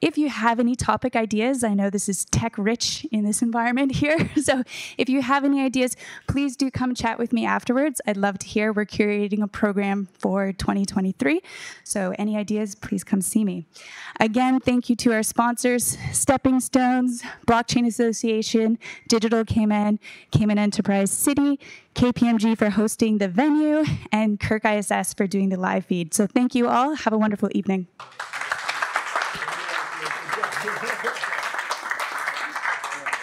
If you have any topic ideas, I know this is tech rich in this environment here. So if you have any ideas, please do come chat with me afterwards. I'd love to hear. We're curating a program for 2023. So any ideas, please come see me. Again, thank you to our sponsors, Stepping Stones, Blockchain Association, Digital Cayman, Cayman Enterprise City, KPMG for hosting the venue, and Kirk ISS for doing the live feed. So thank you all. Have a wonderful evening.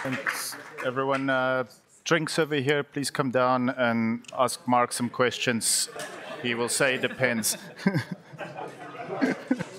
Thanks, everyone. Uh, drinks over here. Please come down and ask Marc some questions. He will say depends.